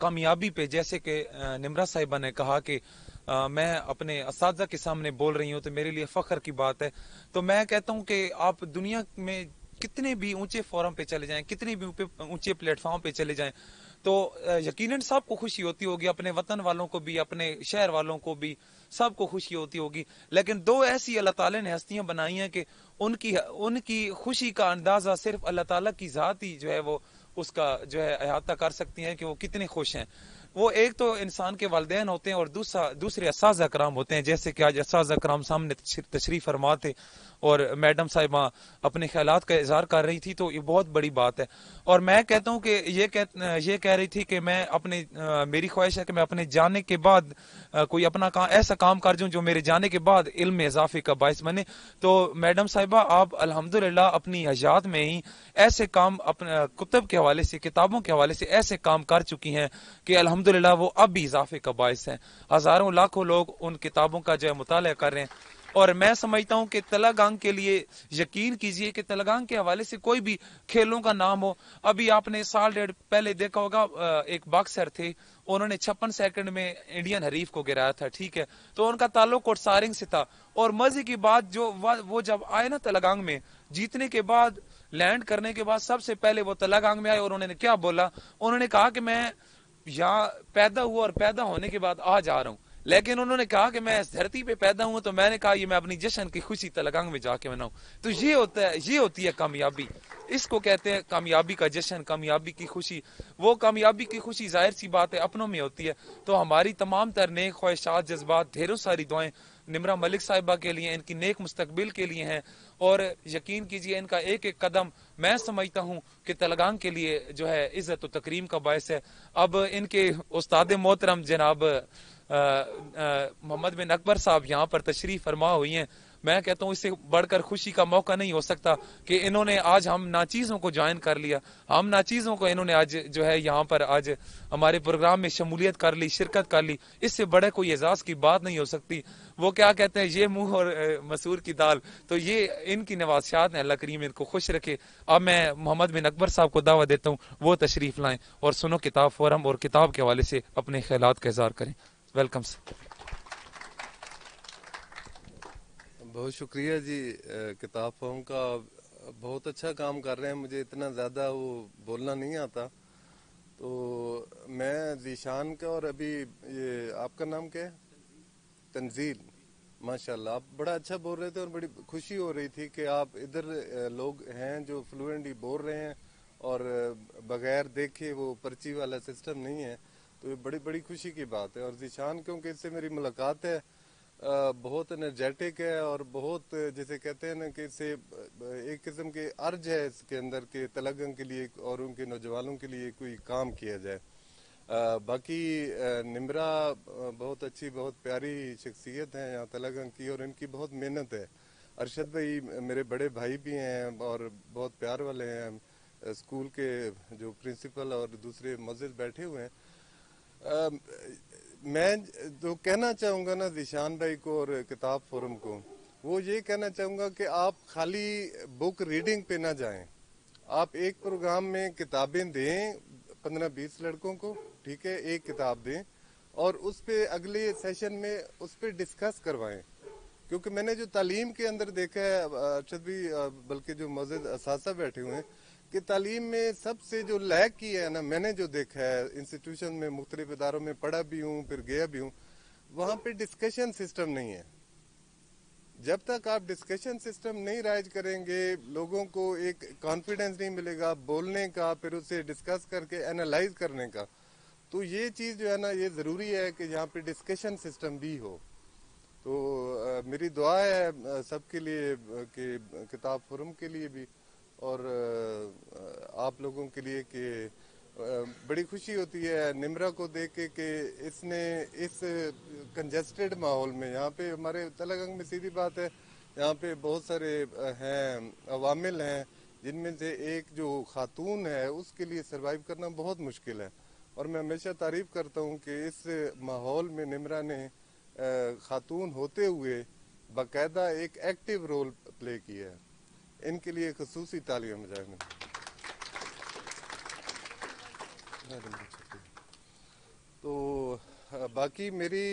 Speaker 1: कामयाबी पे जैसे कि निमरा साहिबा ने कहा कि आ, मैं अपने इस के सामने बोल रही हूँ तो मेरे लिए फख्र की बात है। तो मैं कहता हूँ कि आप दुनिया में कितने भी ऊँचे फोरम पे चले जाएँ कितने भी ऊँचे प्लेटफॉर्म पे चले जाएँ तो यकीनन सबको खुशी होती होगी अपने वतन वालों को भी अपने शहर वालों को भी सबको खुशी होती होगी। लेकिन दो ऐसी अल्लाह ताला ने हस्तियाँ बनाई हैं कि उनकी उनकी खुशी का अंदाज़ा सिर्फ़ अल्लाह ताला की जात ही जो है वो उसका जो है अहाता कर सकती हैं कि वो कितने खुश हैं। वो एक तो इंसान के वालदेन होते हैं और दूसरा, दूसरे असाज होते हैं, जैसे कि आज असाज सामने तशरीफ़ फरमा थे और मैडम साहिबा अपने ख्याल का इजहार कर रही थी तो ये बहुत बड़ी बात है। और मैं कहता हूँ कि ये कह ये कह रही थी कि मैं अपने आ, मेरी ख्वाहिश है कि मैं अपने जाने के बाद आ, कोई अपना काम ऐसा काम कर दूँ जो मेरे जाने के बाद इल्म इजाफे का बायस बने। तो मैडम साहिबा आप अल्हम्दुलिल्लाह अपनी हयात में ही ऐसे काम अपने कुतब के हवाले से किताबों के हवाले से ऐसे काम कर चुकी हैं कि अल्हम्दुलिल्लाह वो अब भी इजाफे का बायस है। हज़ारों लाखों लोग उन किताबों का जो है मुताल कर रहे हैं। और मैं समझता हूँ कि तलागांग के लिए यकीन कीजिए कि तलागांग के हवाले से कोई भी खेलों का नाम हो। अभी आपने साल डेढ़ पहले देखा होगा एक बॉक्सर थे, उन्होंने छप्पन सेकंड में इंडियन हरीफ को गिराया था, ठीक है। तो उनका ताल्लुक कोटसारिंग से था। और मज़े की बात जो वो जब आए ना तलागांग में, जीतने के बाद, लैंड करने के बाद सबसे पहले वो तलागांग में आए और उन्होंने क्या बोला? उन्होंने कहा कि मैं यहाँ पैदा हुआ और पैदा होने के बाद आ रहा हूँ। लेकिन उन्होंने कहा कि मैं इस धरती पे पैदा हुआ तो मैंने कहा, ये मैं अपनी जश्न की खुशी तलगंग में जाके मनाऊं। तो ये होता है, ये होती है कामयाबी। इसको कहते हैं कामयाबी का जश्न, कामयाबी की खुशी। वो कामयाबी की खुशी ज़ाहिर सी बात है अपनों में होती है। तो हमारी तमाम तर नेक ख्वाहिशात, जज्बात, ढेरों सारी दुआएँ निमरा मलिक साहिबा के लिए, इनकी नेक मुस्तकबिल के लिए हैं। और यकीन कीजिए, इनका एक एक कदम मैं समझता हूँ कि तलगांग के लिए जो है, इज़्ज़त तकरीम का बायस है। अब इनके उस्ताद मोहतरम जनाब मोहम्मद बिन अकबर साहब यहाँ पर तशरीफ़ फरमा हुई हैं। मैं कहता हूँ, इससे बढ़कर खुशी का मौका नहीं हो सकता कि इन्होंने आज हम नाचीजों को ज्वाइन कर लिया। हम नाचीजों को इन्होंने आज जो है यहाँ पर आज हमारे प्रोग्राम में शमूलियत कर ली, शिरकत कर ली। इससे बड़े कोई एजाज की बात नहीं हो सकती। वो क्या कहते हैं, ये मुँह और मसूर की दाल। तो ये, इनकी नवासियात है, अल्लाह करीम इनको खुश रखे। अब मैं मोहम्मद बिन अकबर साहब को दावा देता हूँ, वो तशरीफ़ लाएँ और सुनो किताब फोरम और किताब के हवाले से अपने ख्याल का इजहार करें। वेलकम सर
Speaker 5: बहुत शुक्रिया जी किताब फॉर्म का। बहुत अच्छा काम कर रहे हैं। मुझे इतना ज़्यादा वो बोलना नहीं आता। तो मैं जीशान का और अभी ये आपका नाम क्या है? तंजील। माशाल्लाह, आप बड़ा अच्छा बोल रहे थे और बड़ी खुशी हो रही थी कि आप इधर लोग हैं जो फ्लुएंटली बोल रहे हैं और बगैर देखे वो पर्ची वाला सिस्टम नहीं है। तो ये बड़ी बड़ी खुशी की बात है। और जीशान, क्योंकि इससे मेरी मुलाकात है बहुत एनर्जेटिक है और बहुत, जैसे कहते हैं ना कि इससे एक किस्म के अर्ज़ है इसके अंदर के तलगन के लिए और उनके नौजवानों के लिए कोई काम किया जाए। बाकी निमरा बहुत अच्छी, बहुत प्यारी शख्सियत है यहाँ तलगन की और इनकी बहुत मेहनत है। अरशद भाई, मेरे बड़े भाई भी हैं और बहुत प्यार वाले हैं। स्कूल के जो प्रिंसिपल और दूसरे मस्जिद बैठे हुए हैं मैं जो कहना चाहूँगा ना दिशान भाई को और किताब फोरम को, वो ये कहना चाहूँगा कि आप खाली बुक रीडिंग पे ना जाएँ। आप एक प्रोग्राम में किताबें दें, पंद्रह बीस लड़कों को, ठीक है, एक किताब दें और उस पर अगले सेशन में उस पर डिस्कस करवाएँ। क्योंकि मैंने जो तालीम के अंदर देखा है अरशद भी बल्कि जो मस्जिद असासा बैठे हुए हैं कि तालीम में सबसे जो लैक की है ना मैंने जो देखा है इंस्टीट्यूशन में मुख्तलिफ़ इदारों में पढ़ा भी हूँ फिर गया भी हूँ वहाँ पे डिस्कशन सिस्टम नहीं है। जब तक आप डिस्कशन सिस्टम नहीं राइज करेंगे लोगों को एक कॉन्फिडेंस नहीं मिलेगा बोलने का फिर उसे डिस्कस करके एनालाइज करने का। तो ये चीज़ जो है ना ये ज़रूरी है कि यहाँ पे डिस्कशन सिस्टम भी हो। तो आ, मेरी दुआ है सबके लिए कि किताब फोरम के लिए भी। और आप लोगों के लिए कि बड़ी खुशी होती है निमरा को देख के कि इसने इस कंजेस्टेड माहौल में, यहाँ पे हमारे तलागंग में सीधी बात है, यहाँ पे बहुत सारे हैं, अवामिल हैं, जिनमें से एक जो खातून है उसके लिए सरवाइव करना बहुत मुश्किल है। और मैं हमेशा तारीफ़ करता हूँ कि इस माहौल में निमरा ने खातून होते हुए बाकायदा एक एक्टिव रोल प्ले किया है। इनके लिए खसूसी तालियाँ बजाएँगे तो बाकी मेरी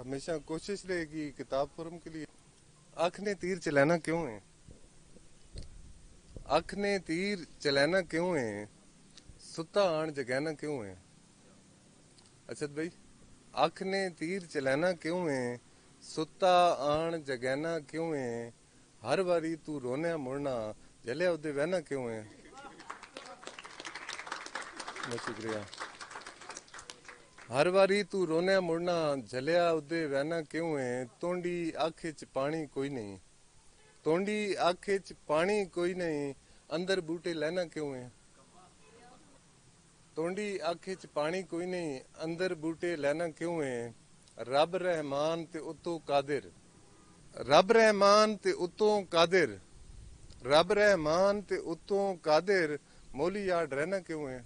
Speaker 5: हमेशा कोशिश रहेगी किताब फोरम के लिए। अख ने तीर चलाना क्यों है? अख ने तीर चलाना क्यों है? सुता आण जगाना क्यों है? अच्छा भाई अख ने तीर चलाना क्यों है? सुता आण जगाना क्यों है? हर बारी तू रोने मुड़ना जलिया उदे बहना क्यों है? शुक्रिया। हर बारी तू रोने मुड़ना जलिया उदे बहना क्यों है? तोंडी अख च पानी कोई नहीं। तोंडी आखे च पानी कोई नहीं, अंदर बूटे लेना क्यों है? तोंडी आखे च पानी कोई नहीं, अंदर बूटे लेना क्यों है? रब रहमान ते उतो कादिर। रब रहमान ते उतो कादिर। रब रहमान ते उतो कादिर। मोली, याद रहना क्यों है?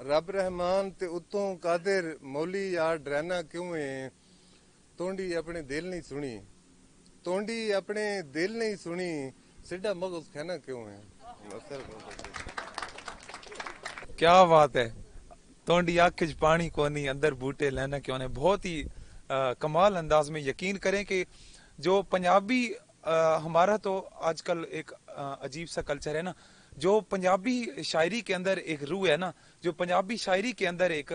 Speaker 5: रब रहमान ते उतों कादिर। मौली यार डराना क्यों है? तोंडी अपने दिल नहीं सुनी। तोंडी अपने दिल नहीं सुनी। सिड्डा मगज कहना क्यों है?
Speaker 1: क्या बात है। तोंडी आँख पानी कोनी, अंदर बूटे लेना क्यों ने? बहुत ही कमाल अंदाज में यकीन करें कि जो पंजाबी आ, हमारा तो आजकल एक आ, अजीब सा कल्चर है ना। जो पंजाबी शायरी के अंदर एक रूह है ना जो पंजाबी शायरी के अंदर एक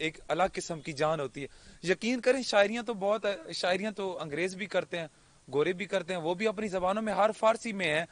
Speaker 1: एक अलग किस्म की जान होती है। यकीन करें शायरियाँ तो बहुत शायरियाँ तो अंग्रेज़ भी करते हैं गोरे भी करते हैं वो भी अपनी जबानों में हर फारसी में है।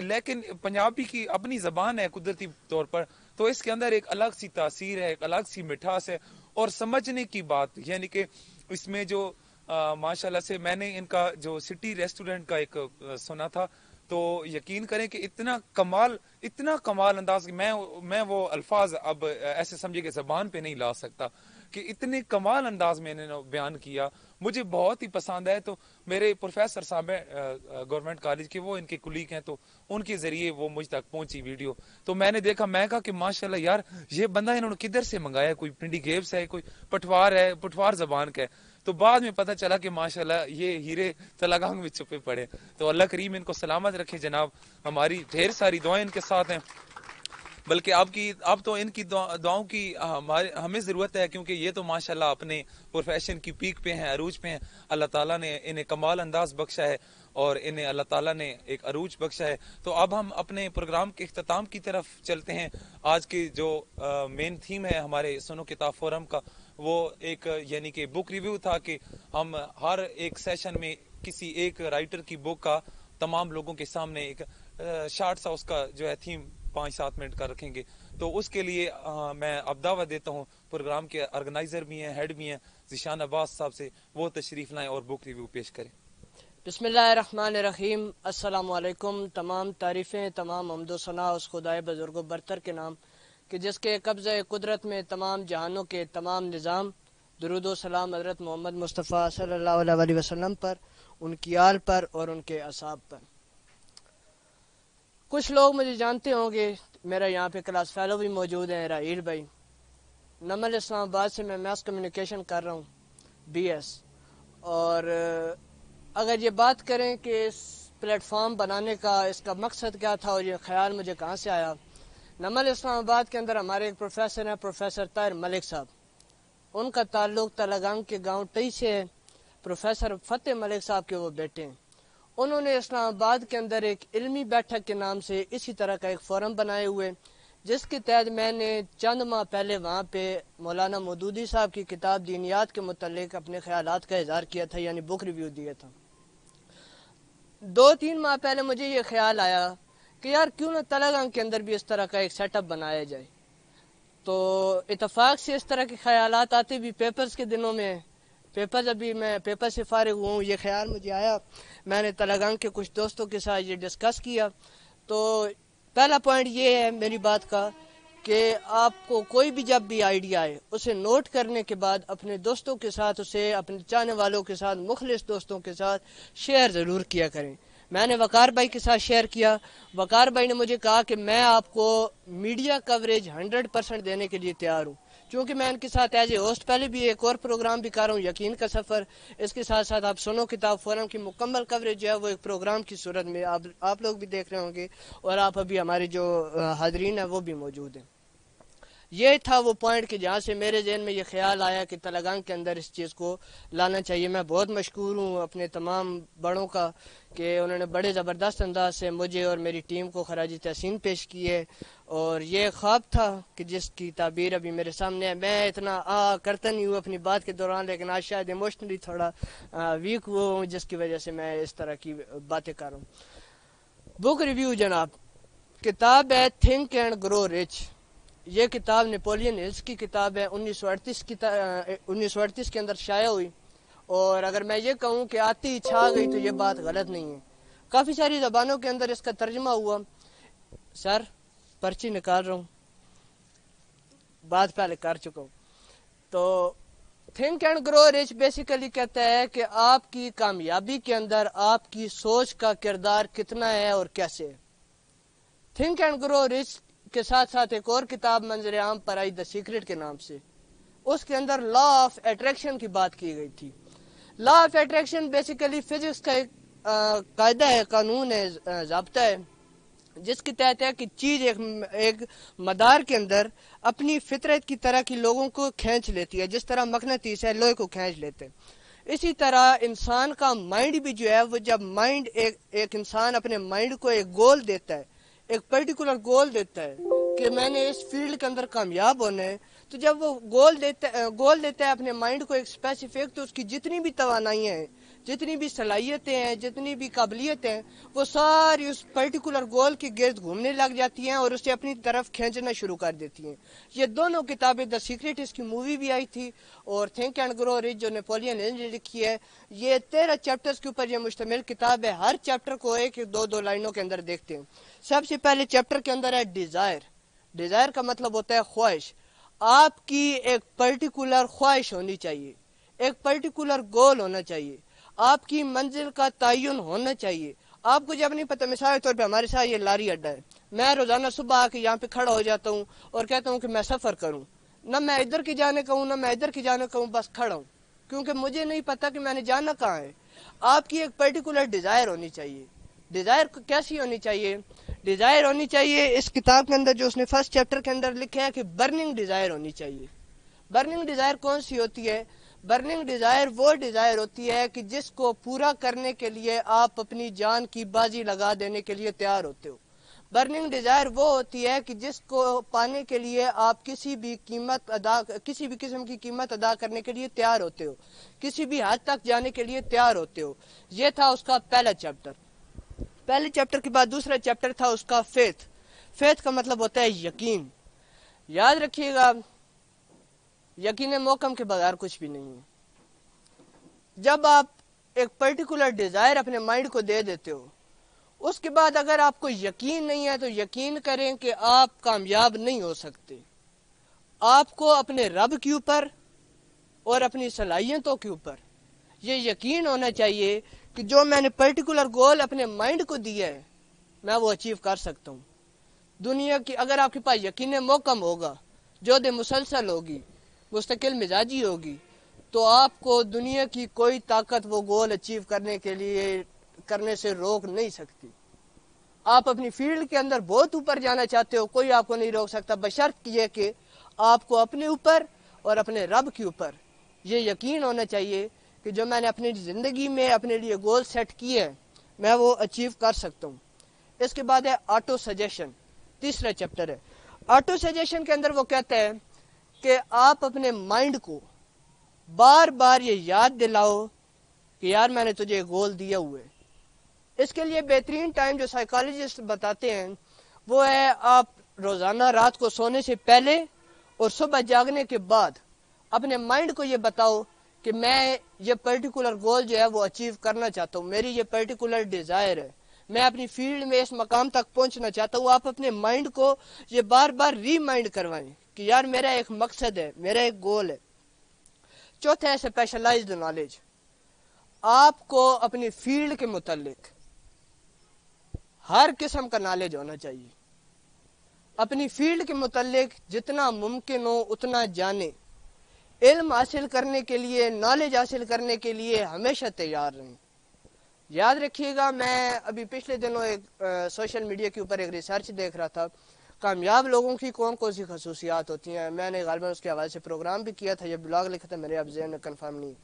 Speaker 1: लेकिन पंजाबी की अपनी जबान है कुदरती तौर पर तो इसके अंदर एक अलग सी तासीर है एक अलग सी मिठास है। और समझने की बात यानी कि इसमें जो माशाल्लाह से मैंने इनका जो सिटी रेस्टोरेंट का एक सुना था तो यकीन करें कि इतना कमाल इतना कमाल अंदाज, मैं मैं वो अल्फाज अब ऐसे समझे कि जबान पे नहीं ला सकता, कि इतने कमाल अंदाज में इन्होंने बयान किया। मुझे बहुत ही पसंद है। तो मेरे प्रोफेसर साहब हैं गवर्नमेंट कॉलेज के, वो इनके कुलीग हैं तो उनके ज़रिए वो मुझ तक पहुँची वीडियो। तो मैंने देखा, मैं कहा कि माशाल्लाह यार, ये बंदा इन्होंने किधर से मंगाया? कोई पिंडी गेब्स है, कोई पटवार है, पटवार जबान का है। तो बाद में पता चला कि माशाल्लाह ये हीरे तलागांग में छुपे पड़े तो अल्लाह करीम इनको सलामत रखे जनाब। हमारी ढेर सारी दुआएँ इनके साथ हैं। बल्कि आपकी अब तो इनकी दुआओं की हमारे, हमें ज़रूरत है, क्योंकि ये तो माशाल्लाह अपने प्रोफेशन की पीक पे हैं, अरूज पे हैं। अल्लाह ताला ने इन्हें कमाल अंदाज बख्शा है और इन्हें अल्लाह ताला ने एक अरूज बख्शा है। तो अब हम अपने प्रोग्राम के अख्ताम की तरफ़ चलते हैं। आज की जो मेन थीम है हमारे सोनो किताब फोरम का, वो एक, यानी कि बुक रिव्यू था कि हम हर एक सेशन में किसी एक राइटर की बुक का तमाम लोगों के सामने एक शार्ट सा उसका जो है थीम पाँच सात मिनट का रखेंगे। तो उसके लिए आ, मैं अब दावा देता हूँ प्रोग्राम के ऑर्गेनाइजर भी हैं हेड भी हैं जिशान अब्बास साहब से वो तशरीफ़ लाएँ और बुक रिव्यू पेश करें।
Speaker 6: अस्सलाम वालेकुम तमाम तारीफ़ें तमाम अमदोसना उस खुदाए बुज़ुर्ग बरतर के नाम कि जिसके कब्ज़ कुदरत में तमाम जहानों के तमाम निज़ाम दरुद सलाम हज़रत मोहम्मद मुस्तफ़ा अलैहि वसल्लम पर उनकी आल पर और उनके असाब पर। कुछ लोग मुझे जानते होंगे, मेरा यहाँ पे क्लास फेलो भी मौजूद है, राहील भाई। नमल इस्लामाबाद से मैं मैथ कम्युनिकेशन कर रहा हूँ बी एस और अगर ये बात करें कि इस प्लेटफॉर्म बनाने का, इसका मकसद क्या था और ये ख्याल मुझे कहाँ से आया, नमल इस्लामाबाद के अंदर हमारे एक प्रोफेसर हैं प्रोफेसर ताहिर मलिक साहब। उनका ताल्लुक तलागंग के गाँव टई से है। प्रोफेसर फतेह मलिक साहब के वो बेटे हैं। उन्होंने इस्लामाबाद के अंदर एक इल्मी बैठक के नाम से इसी तरह का एक फोरम बनाए हुए, जिसके तहत मैंने चंद माह पहले वहाँ पे मौलाना मदूदी साहब की किताब दीनियात के मुतलिक अपने ख्याल का इजहार किया था, यानी बुक रिव्यू दिया था। दो तीन माह पहले मुझे ये ख्याल आया कि यार क्यों ना तलागंग के अंदर भी इस तरह का एक सेटअप बनाया जाए। तो इतफाक से इस तरह के ख्याल आते भी पेपर्स के दिनों में पेपर जब भी मैं पेपर से फारिग हूँ, ये ख्याल मुझे आया। मैंने तलागंग के कुछ दोस्तों के साथ ये डिस्कस किया। तो पहला पॉइंट ये है मेरी बात का कि आपको कोई भी जब भी आइडिया आए, उसे नोट करने के बाद अपने दोस्तों के साथ, उसे अपने चाहने वालों के साथ, मुखलिस दोस्तों के साथ शेयर ज़रूर किया करें। मैंने वकार भाई के साथ शेयर किया। वकार भाई ने मुझे कहा कि मैं आपको मीडिया कवरेज हंड्रेड परसेंट देने के लिए तैयार हूँ। क्योंकि मैं इनके साथ एज ए होस्ट पहले भी एक और प्रोग्राम भी कर रहा हूँ, यकीन का सफ़र। इसके साथ साथ आप सुनो किताब फोरम की मुकम्मल कवरेज जो है, वो एक प्रोग्राम की सूरत में आप आप लोग भी देख रहे होंगे और आप अभी हमारे जो हाजरीन है, वो भी मौजूद हैं। ये था वो पॉइंट कि जहाँ से मेरे जहन में ये ख्याल आया कि तलगांग के अंदर इस चीज़ को लाना चाहिए। मैं बहुत मशहूर हूँ अपने तमाम बड़ों का कि उन्होंने बड़े ज़बरदस्त अंदाज से मुझे और मेरी टीम को खराज तहसीन पेश की है। और ये ख्वाब था कि जिसकी ताबीर अभी मेरे सामने है। मैं इतना आ करता नहीं हूँ अपनी बात के दौरान, लेकिन आज शायद इमोशनली थोड़ा वीक हुआ हूँ, जिसकी वजह से मैं इस तरह की बातें कर रहा हूँ। बुक रिव्यू जनाब। किताब है थिंक एंड ग्रो रिच ये किताब नेपोलियन हिल्स की किताब है, उन्नीस सौ अड़तीस की उन्नीस सौ अड़तीस के अंदर शाया हुई। और अगर मैं ये कहूँ कि आती ही छा गई तो ये बात गलत नहीं है। काफ़ी सारी जबानों के अंदर इसका तर्जमा हुआ। सर, पर्ची निकाल रहा हूँ। बात पहले कर चुका हूँ। तो think and grow rich basically कहता है कि आपकी कामयाबी के अंदर आपकी सोच का किरदार कितना है और कैसे है। थिंक एंड ग्रो रिच के साथ साथ एक और किताब मंजर आम पर आई द सीक्रेट के नाम से। उसके अंदर लॉ ऑफ़ अट्रैक्शन की बात की गई थी। Law of attraction basically physics का एक कायदा है, कानून है जबता है, जिसके तहत है कि चीज़ एक एक मदार के अंदर अपनी फितरत की तरह की लोगों को खींच लेती है, जिस तरह मकनतीस है, लोहे को खींच लेते हैं। इसी तरह इंसान का माइंड भी जो है, वो जब माइंड एक एक इंसान अपने माइंड को एक गोल देता है एक पर्टिकुलर गोल देता है कि मैंने इस फ़ील्ड के अंदर कामयाब होना है। तो जब वो गोल देता गोल देता है अपने माइंड को एक स्पेसिफिक तो उसकी जितनी भी तोानाइयाँ हैं जितनी भी सलाहियतें हैं, जितनी भी काबिलियत हैं, वो सारी उस पर्टिकुलर गोल के गिर्द घूमने लग जाती हैं और उसे अपनी तरफ़ खींचना शुरू कर देती हैं। ये दोनों किताबें द सीक्रेट इसकी मूवी भी आई थी और थिंक एंड ग्रो रिच जो नेपोलियन ने लिखी है। ये तेरह चैप्टर्स के ऊपर ये मुश्तमिल किताब है। हर चैप्टर को एक दो दो लाइनों के अंदर देखते हैं। सबसे पहले चैप्टर के अंदर है डिज़ायर डिज़ायर का मतलब होता है ख्वाहिश। आपकी एक पर्टिकुलर ख्वाहिश होनी चाहिए। एक पर्टिकुलर गोल होना चाहिए। आपकी मंजिल का तयन होना चाहिए। आपको जब नहीं पता, मिसाल तौर पर हमारे साथ ये लारी अड्डा है। मैं रोज़ाना सुबह आके यहाँ पे खड़ा हो जाता हूँ और कहता हूँ कि मैं सफ़र करूँ। न मैं इधर की जाने कहूँ, ना मैं इधर की जाने कहूँ, बस खड़ा हूँ। क्योंकि मुझे नहीं पता कि मैंने जाना कहाँ है। आपकी एक पर्टिकुलर डिज़ायर होनी चाहिए। डिज़ायर कैसी होनी चाहिए? डिज़ायर होनी चाहिए इस किताब के अंदर जो उसने फ़र्स्ट चैप्टर के अंदर लिखा है कि बर्निंग डिज़ायर होनी चाहिए। बर्निंग डिज़ायर कौन सी होती है? बर्निंग डिज़ायर, वो डिज़ायर होती है कि जिसको पूरा करने के लिए आप अपनी जान की बाजी लगा देने के लिए तैयार होते हो। बर्निंग डिज़ायर वो होती है कि जिसको पाने के लिए आप किसी भी कीमत अदा, किसी भी किस्म की कीमत अदा करने के लिए तैयार होते हो। किसी भी हद तक जाने के लिए तैयार होते हो। ये था उसका पहला चैप्टर। पहले चैप्टर के बाद दूसरा चैप्टर था उसका फेथ। फेथ का मतलब होता है यकीन। याद रखिएगा यकीन मौकम के बगैर कुछ भी नहीं है। जब आप एक पर्टिकुलर डिज़ायर अपने माइंड को दे देते हो, उसके बाद अगर आपको यकीन नहीं है तो यकीन करें कि आप कामयाब नहीं हो सकते। आपको अपने रब के ऊपर और अपनी सलाहियतों के ऊपर ये यकीन होना चाहिए कि जो मैंने पर्टिकुलर गोल अपने माइंड को दिया है, मैं वो अचीव कर सकता हूँ। दुनिया की अगर आपके पास यकीन मौकम होगा, जो दे मुसलसल होगी मुस्तकिल मिजाजी होगी। तो आपको दुनिया की कोई ताकत वो गोल अचीव करने के लिए, करने से रोक नहीं सकती। आप अपनी फ़ील्ड के अंदर बहुत ऊपर जाना चाहते हो, कोई आपको नहीं रोक सकता। बशर्त ये कि आपको अपने ऊपर और अपने रब के ऊपर ये यकीन होना चाहिए कि जो मैंने अपनी ज़िंदगी में अपने लिए गोल सेट किए हैं, मैं वो अचीव कर सकता हूँ। इसके बाद है ऑटो सजेशन। तीसरा चैप्टर है। ऑटो सजेशन के अंदर वो कहते हैं कि आप अपने माइंड को बार बार ये याद दिलाओ कि यार मैंने तुझे गोल दिया हुए इसके लिए बेहतरीन टाइम जो साइकोलॉजिस्ट बताते हैं, वो है आप रोज़ाना रात को सोने से पहले और सुबह जागने के बाद अपने माइंड को ये बताओ कि मैं ये पर्टिकुलर गोल जो है वो अचीव करना चाहता हूँ। मेरी ये पर्टिकुलर डिज़ायर है। मैं अपनी फ़ील्ड में इस मकाम तक पहुँचना चाहता हूँ। आप अपने माइंड को ये बार बार रीमाइंड करवाएँ। कि यार मेरा एक मकसद है मेरा एक गोल है। चौथा है स्पेशलाइज्ड नॉलेज आपको अपनी फ़ील्ड के मुतालिक हर किस्म का नॉलेज होना चाहिए। अपनी फ़ील्ड के मुतालिक जितना मुमकिन हो उतना जाने। इल्म हासिल करने के लिए नॉलेज हासिल करने के लिए हमेशा तैयार रहें। याद रखिएगा मैं अभी पिछले दिनों एक आ, सोशल मीडिया के ऊपर एक रिसर्च देख रहा था। कामयाब लोगों की कौन कौन सी खसूसियात होती हैं? मैंने गालबा उसके हवाले से प्रोग्राम भी किया था ये ब्लॉग लिखा था मेरे अब जहन में कन्फर्म नहीं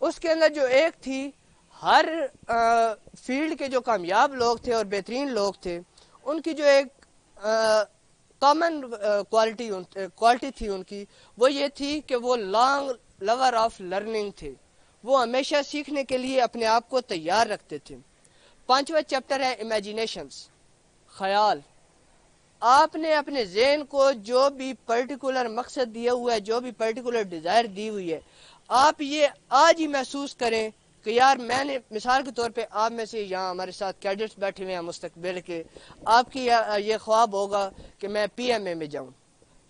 Speaker 6: उसके अंदर जो एक थी हर आ, फ़ील्ड के जो कामयाब लोग थे और बेहतरीन लोग थे उनकी जो एक कॉमन क्वालिटी क्वालिटी थी उनकी वो ये थी कि वो लॉन्ग लवर ऑफ़ लर्निंग थे। वो हमेशा सीखने के लिए अपने आप को तैयार रखते थे। पांचवा चैप्टर है इमेजिनेशंस ख्याल। आपने अपने जेन को जो भी पर्टिकुलर मकसद दिया हुआ है, जो भी पर्टिकुलर डिज़ायर दी हुई है, आप ये आज ही महसूस करें कि यार मैंने, मिसाल के तौर पे आप में से यहाँ हमारे साथ कैडेट्स बैठे हुए हैं मुस्तकबिल के, आपकी ये ख्वाब होगा कि मैं पीएमए में जाऊँ।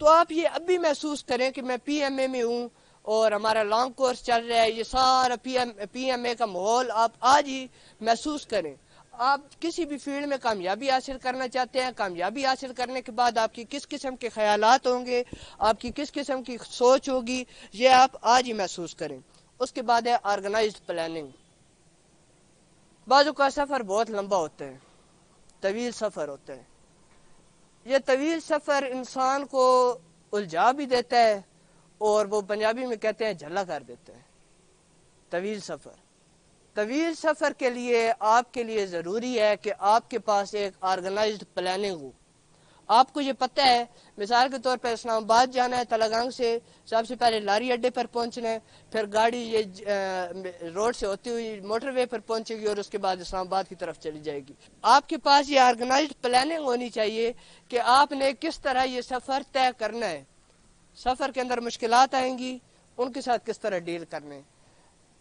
Speaker 6: तो आप ये अब भी महसूस करें कि मैं पीएमए में हूँ और हमारा लॉन्ग कोर्स चल रहा है, ये सारा पीएम पीएमए का माहौल आप आज ही महसूस करें। आप किसी भी फ़ील्ड में कामयाबी हासिल करना चाहते हैं, कामयाबी हासिल करने के बाद आपकी किस किस्म के ख्याल होंगे, आपकी किस किस्म की सोच होगी, ये आप आज ही महसूस करें। उसके बाद है ऑर्गेनाइज प्लानिंग बाजू का सफ़र बहुत लंबा होता है, तवील सफ़र होता है। ये तवील सफ़र इंसान को उलझा भी देता है और वो पंजाबी में कहते हैं झल्ला कर देता है। तवील सफ़र। तवील सफ़र के लिए आपके लिए ज़रूरी है कि आपके पास एक ऑर्गेनाइज्ड प्लानिंग हो। आपको ये पता है, मिसाल के तौर पर इस्लामाबाद जाना है, तलागंग से सबसे पहले लारी अड्डे पर पहुँचना है, फिर गाड़ी ये रोड से होती हुई मोटरवे पर पहुंचेगी और उसके बाद इस्लामाबाद की तरफ़ चली जाएगी। आपके पास ये ऑर्गेनाइज प्लानिंग होनी चाहिए कि आपने किस तरह ये सफ़र तय करना है। सफ़र के अंदर मुश्किल आएँगी, उनके साथ किस तरह डील करने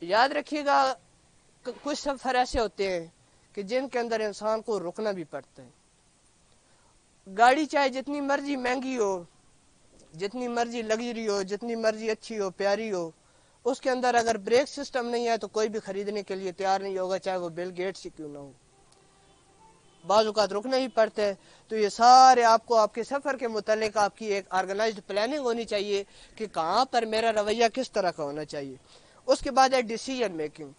Speaker 6: याद रखिएगा कुछ सफ़र ऐसे होते हैं कि जिनके अंदर इंसान को रुकना भी पड़ता है। गाड़ी चाहे जितनी मर्ज़ी महँगी हो, जितनी मर्ज़ी लग्जरी हो, जितनी मर्ज़ी अच्छी हो, प्यारी हो, उसके अंदर अगर ब्रेक सिस्टम नहीं है तो कोई भी खरीदने के लिए तैयार नहीं होगा, चाहे वो बिल गेट से क्यों ना हो। बाजुकात रुकना ही पड़ता है। तो ये सारे आपको आपके सफ़र के मुतालिक आपकी एक ऑर्गेनाइज प्लानिंग होनी चाहिए कि कहाँ पर मेरा रवैया किस तरह का होना चाहिए। उसके बाद है डिसीज़न मेकिंग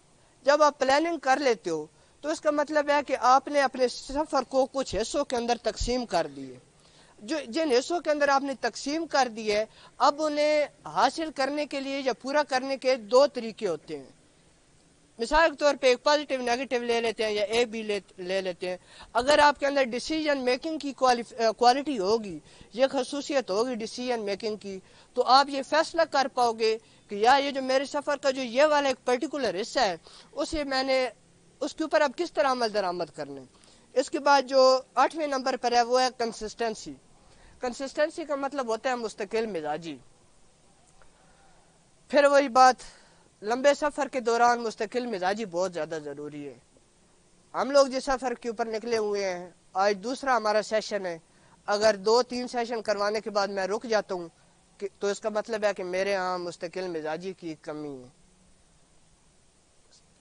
Speaker 6: जब आप प्लानिंग कर लेते हो तो इसका मतलब है कि आपने अपने सफ़र को कुछ हिस्सों के अंदर तकसीम कर दिए जो, जिन हिस्सों के अंदर आपने तकसीम कर दिए अब उन्हें हासिल करने के लिए या पूरा करने के दो तरीके होते हैं। मिसाल के तौर पे एक पॉजिटिव नेगेटिव ले लेते हैं या ए बी ले, ले लेते हैं। अगर आपके अंदर डिसीज़न मेकिंग की क्वालिटी होगी ये खसूसियत होगी डिसीज़न मेकिंग की तो आप ये फैसला कर पाओगे कि यार ये जो मेरे सफ़र का जो ये वाला एक पर्टिकुलर हिस्सा है उसे मैंने उसके ऊपर अब किस तरह अमल दरामद करने इसके बाद जो आठवें नंबर पर है वो है कंसिस्टेंसी कंसिस्टेंसी का मतलब होता है मुस्तकिल मिजाजी। फिर वही बात लंबे सफ़र के दौरान मुस्तकिल मिजाजी बहुत ज़्यादा ज़रूरी है। हम लोग जिस सफ़र के ऊपर निकले हुए हैं, आज दूसरा हमारा सेशन है। अगर दो तीन सेशन करवाने के बाद मैं रुक जाता हूँ तो इसका मतलब है कि मेरे यहाँ मुस्तकिल मिजाजी की कमी है।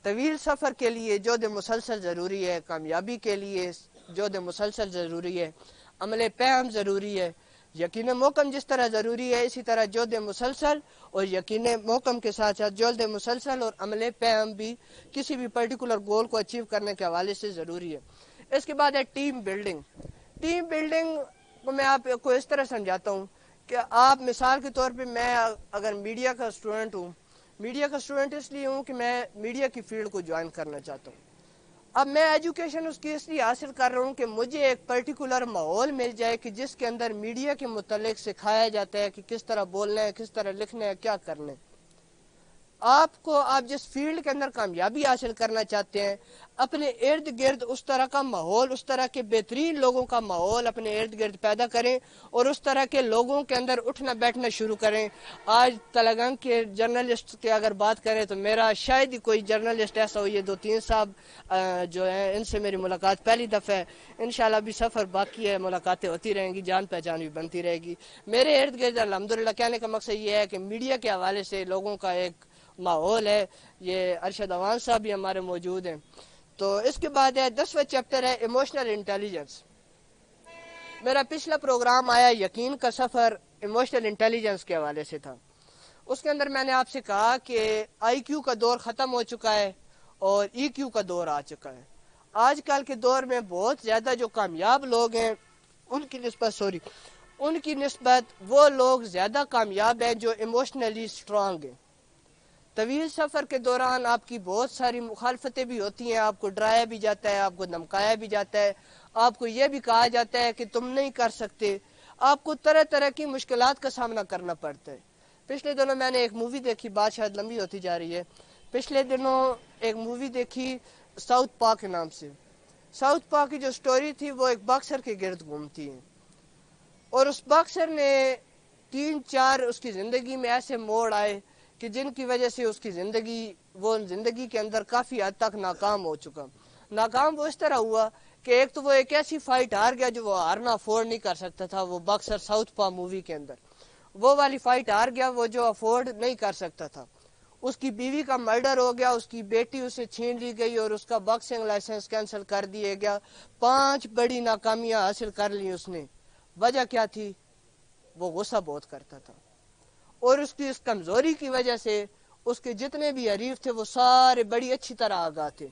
Speaker 6: तवील सफ़र के लिए जोद मुसलसल ज़रूरी है, कामयाबी के लिए जोद मुसलसल ज़रूरी है अमल पैम ज़रूरी है यकीन मोकम जिस तरह ज़रूरी है, इसी तरह जोद मुसलसल, और यकीन मोकम के साथ साथ जोद मुसलसल और अमल पैम भी किसी भी पर्टिकुलर गोल को अचीव करने के हवाले से ज़रूरी है। इसके बाद है टीम बिल्डिंग टीम बिल्डिंग को मैं आपको इस तरह समझाता हूँ कि आप मिसाल के तौर पर मैं अगर मीडिया का स्टूडेंट हूँ मीडिया का स्टूडेंट इसलिए हूँ कि मैं मीडिया की फ़ील्ड को ज्वाइन करना चाहता हूँ। अब मैं एजुकेशन उसकी इसलिए हासिल कर रहा हूँ कि मुझे एक पर्टिकुलर माहौल मिल जाए कि जिसके अंदर मीडिया के मुतालिक सिखाया जाता है कि किस तरह बोलना है, किस तरह लिखना है, क्या करना है। आपको आप जिस फ़ील्ड के अंदर कामयाबी हासिल करना चाहते हैं, अपने इर्द गिर्द उस तरह का माहौल, उस तरह के बेहतरीन लोगों का माहौल अपने इर्द गिर्द पैदा करें और उस तरह के लोगों के अंदर उठना बैठना शुरू करें। आज तलगंग के जर्नलिस्ट की अगर बात करें तो मेरा शायद ही कोई जर्नलिस्ट ऐसा हो, ये दो तीन साहब जो है, इनसे मेरी मुलाकात पहली दफ़ा है। इन भी सफ़र बाकी है, मुलाकातें होती रहेंगी, जान पहचान भी बनती रहेगी। मेरे इर्द गिर्द अलहमदिल्ला कहने का मकसद ये है कि मीडिया के हवाले से लोगों का एक माहौल है, ये अरशद अवान साहब भी हमारे मौजूद हैं। तो इसके बाद है, दसवा चैप्टर है इमोशनल इंटेलिजेंस मेरा पिछला प्रोग्राम आया यकीन का सफ़र इमोशनल इंटेलिजेंस के हवाले से था। उसके अंदर मैंने आपसे कहा कि आईक्यू का दौर खत्म हो चुका है और ईक्यू का दौर आ चुका है। आजकल के दौर में बहुत ज़्यादा जो कामयाब लोग हैं, उनकी नस्बत सॉरी उनकी नस्बत वो लोग ज़्यादा कामयाब हैं जो इमोशनली स्ट्रांग हैं। तवील सफ़र के दौरान आपकी बहुत सारी मुखालफतें भी होती हैं, आपको डराया भी जाता है, आपको धमकाया भी जाता है, आपको यह भी कहा जाता है कि तुम नहीं कर सकते। आपको तरह तरह की मुश्किल का सामना करना पड़ता है। पिछले दिनों मैंने एक मूवी देखी, बात शायद लंबी होती जा रही है। पिछले दिनों एक मूवी देखी, साउथ पार्क के नाम से। साउथ पार्क की जो स्टोरी थी, वो एक बॉक्सर के गिर्द घूमती है। और उस बॉक्सर ने तीन चार उसकी ज़िंदगी में ऐसे मोड़ आए कि जिनकी वजह से उसकी ज़िंदगी, वो ज़िंदगी के अंदर काफ़ी हद तक नाकाम हो चुका। नाकाम वो इस तरह हुआ कि एक तो वो एक ऐसी फाइट हार गया जो वो हारना अफोर्ड नहीं कर सकता था, वो बक्सर साउथ पा मूवी के अंदर। वो वाली फाइट हार गया, वो जो अफोर्ड नहीं कर सकता था। उसकी बीवी का मर्डर हो गया, उसकी बेटी उसे छीन ली गई और उसका बॉक्सिंग लाइसेंस कैंसिल कर दिया गया। पाँच बड़ी नाकामियाँ हासिल कर ली उसने। वजह क्या थी? वो गुस्सा बहुत करता था। और उसकी इस कमज़ोरी की वजह से उसके जितने भी हरीफ थे, वो सारे बड़ी अच्छी तरह आगा थे।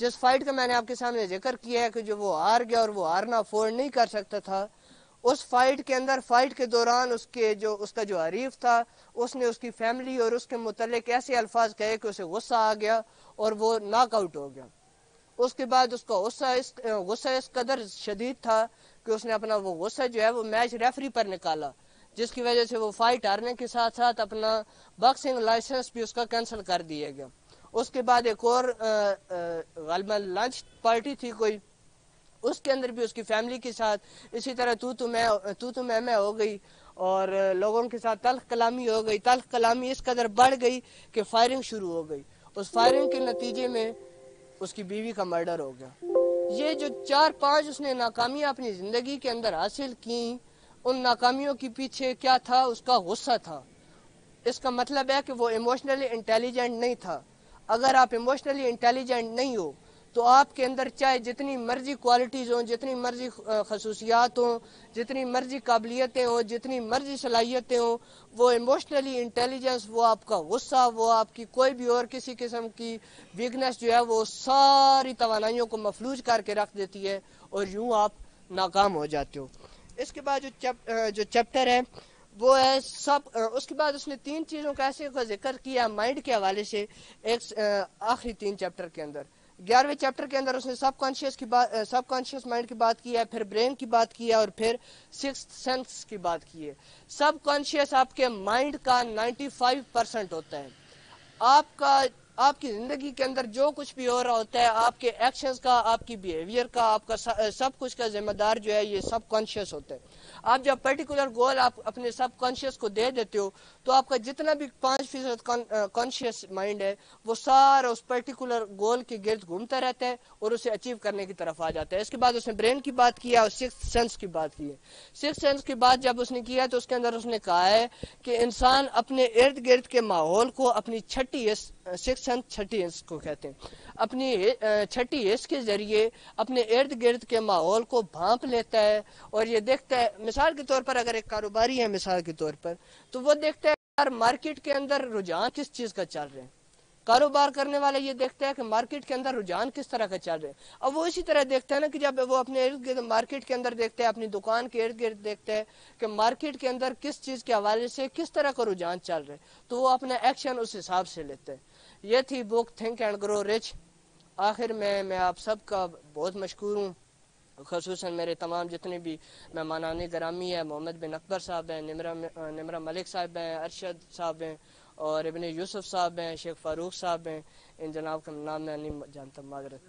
Speaker 6: जिस फाइट का मैंने आपके सामने ज़िक्र किया है कि जो वो हार गया और वो हारना अफोर्ड नहीं कर सकता था, उस फाइट के अंदर फाइट के दौरान उसके जो, उसका जो हरीफ था, उसने उसकी फैमिली और उसके मुतलिक ऐसे अल्फाज कहे कि उसे गुस्सा आ गया और वो नॉकआउट हो गया। उसके बाद उसका गुस्सा इस गुस्सा इस कदर शदीद था कि उसने अपना वो गुस्सा जो है वो मैच रेफरी पर निकाला। जिसकी वजह से वो फाइट हारने के साथ साथ अपना बॉक्सिंग लाइसेंस भी उसका कैंसिल कर दिया गया। उसके बाद एक और लंच पार्टी थी कोई। उसके अंदर भी उसकी फैमिली के साथ। इसी तरह तू तो मैं, तू तो मैं मैं हो गई और लोगों के साथ तल्ख कलामी हो गई। तल्ख कलामी इस कदर बढ़ गई कि फायरिंग शुरू हो गई। उस फायरिंग के नतीजे में उसकी बीवी का मर्डर हो गया। ये जो चार पाँच उसने नाकामियाँ अपनी ज़िंदगी के अंदर हासिल की उन नाकामियों के पीछे क्या था? उसका गुस्सा था। इसका मतलब है कि वो इमोशनली इंटेलिजेंट नहीं था। अगर आप इमोशनली इंटेलिजेंट नहीं हो तो आपके अंदर चाहे जितनी मर्ज़ी क्वालिटीज़ हों, जितनी मर्ज़ी खसूसियात हों, जितनी मर्ज़ी काबिलियतें हों, जितनी मर्ज़ी सलाहियतें हों, वो इमोशनली इंटेलिजेंस वो आपका गुस्सा, वो आपकी कोई भी और किसी किस्म की वीकनेस जो है, वो सारी तोानाइयों को मफलूज करके रख देती है और यूँ आप नाकाम हो जाते हो। इसके बाद जो चैप जो चैप्टर है, वो है सब उसके बाद उसने तीन चीज़ों का ऐसे का ज़िक्र किया माइंड के हवाले से, एक आखिरी तीन चैप्टर के अंदर। ग्यारहवें चैप्टर के अंदर उसने सब कॉन्शियस की बात सब कॉन्शियस माइंड की बात की है, फिर ब्रेन की बात की है, और फिर सिक्स सेंस की बात की है। सब कॉन्शियस आपके माइंड का 95 परसेंट होता है। आपका आपकी ज़िंदगी के अंदर जो कुछ भी हो रहा होता है, आपके एक्शंस का, आपकी बिहेवियर का, आपका सब कुछ का जिम्मेदार जो है, ये सब कॉन्शियस होता है। आप जब पर्टिकुलर गोल आप अपने सब कॉन्शियस को दे देते हो तो आपका जितना भी पाँच फ़ीसद कॉन्शियस माइंड है, वो सारा उस पर्टिकुलर गोल के गिर्द घूमता रहता है और उसे अचीव करने की तरफ़ आ जाता है। इसके बाद उसने ब्रेन की बात किया और सिक्स सेंस की बात की सिक्स सेंस की बात जब उसने किया तो उसके अंदर उसने कहा है कि इंसान अपने इर्द गिर्द के माहौल को अपनी छठी सिक्स सेंस छठी को कहते हैं। अपनी छठी हिस्स के ज़रिए अपने इर्द गिर्द के माहौल को भांप लेता है और ये देखता है मिसाल के तौर पर अगर एक कारोबारी है, मिसाल के तौर पर तो वो देखता है यार मार्केट के अंदर रुझान किस चीज़ का चल रहे हैं। कारोबार करने वाले ये देखते हैं कि मार्केट के अंदर रुझान किस तरह का चल रहे हैं। अब वो इसी तरह देखते हैं ना कि जब वो अपने इर्द गिर्द मार्केट के अंदर देखते हैं, अपनी दुकान के इर्द गिर्द देखते हैं कि मार्केट के अंदर किस चीज़ के हवाले से किस तरह का रुझान चल रहा है तो वो अपना एक्शन उस हिसाब से लेते हैं। ये थी book think and grow rich. आखिर में मैं आप सबका बहुत मशहूर हूँ। खसूस मेरे तमाम जितने भी मेहमानान ग्रामी है, मोहम्मद बिन अकबर साहब हैं, निमरा निमरा मलिक साहब हैं, अरशद साहब हैं और इबन यूसुफ साहब हैं, शेख फारूक साहब हैं। इन जनाब का नाम मैं नहीं जानता माजरत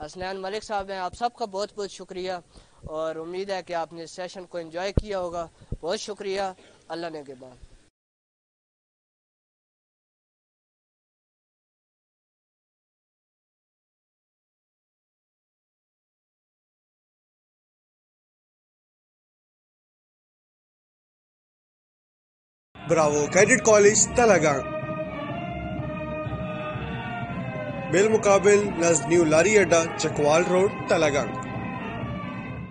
Speaker 6: हसनैन मलिक साहब हैं। आप सबका बहुत बहुत शुक्रिया और उम्मीद है कि आपने सेशन को एंजॉय किया होगा। बहुत शुक्रिया। अल्लाह ने के बाद।
Speaker 7: ब्रावो कैडेट कॉलेज तलागा बिल मुकाबिल नज न्यू लारी अड्डा चकवाल रोड तलागांग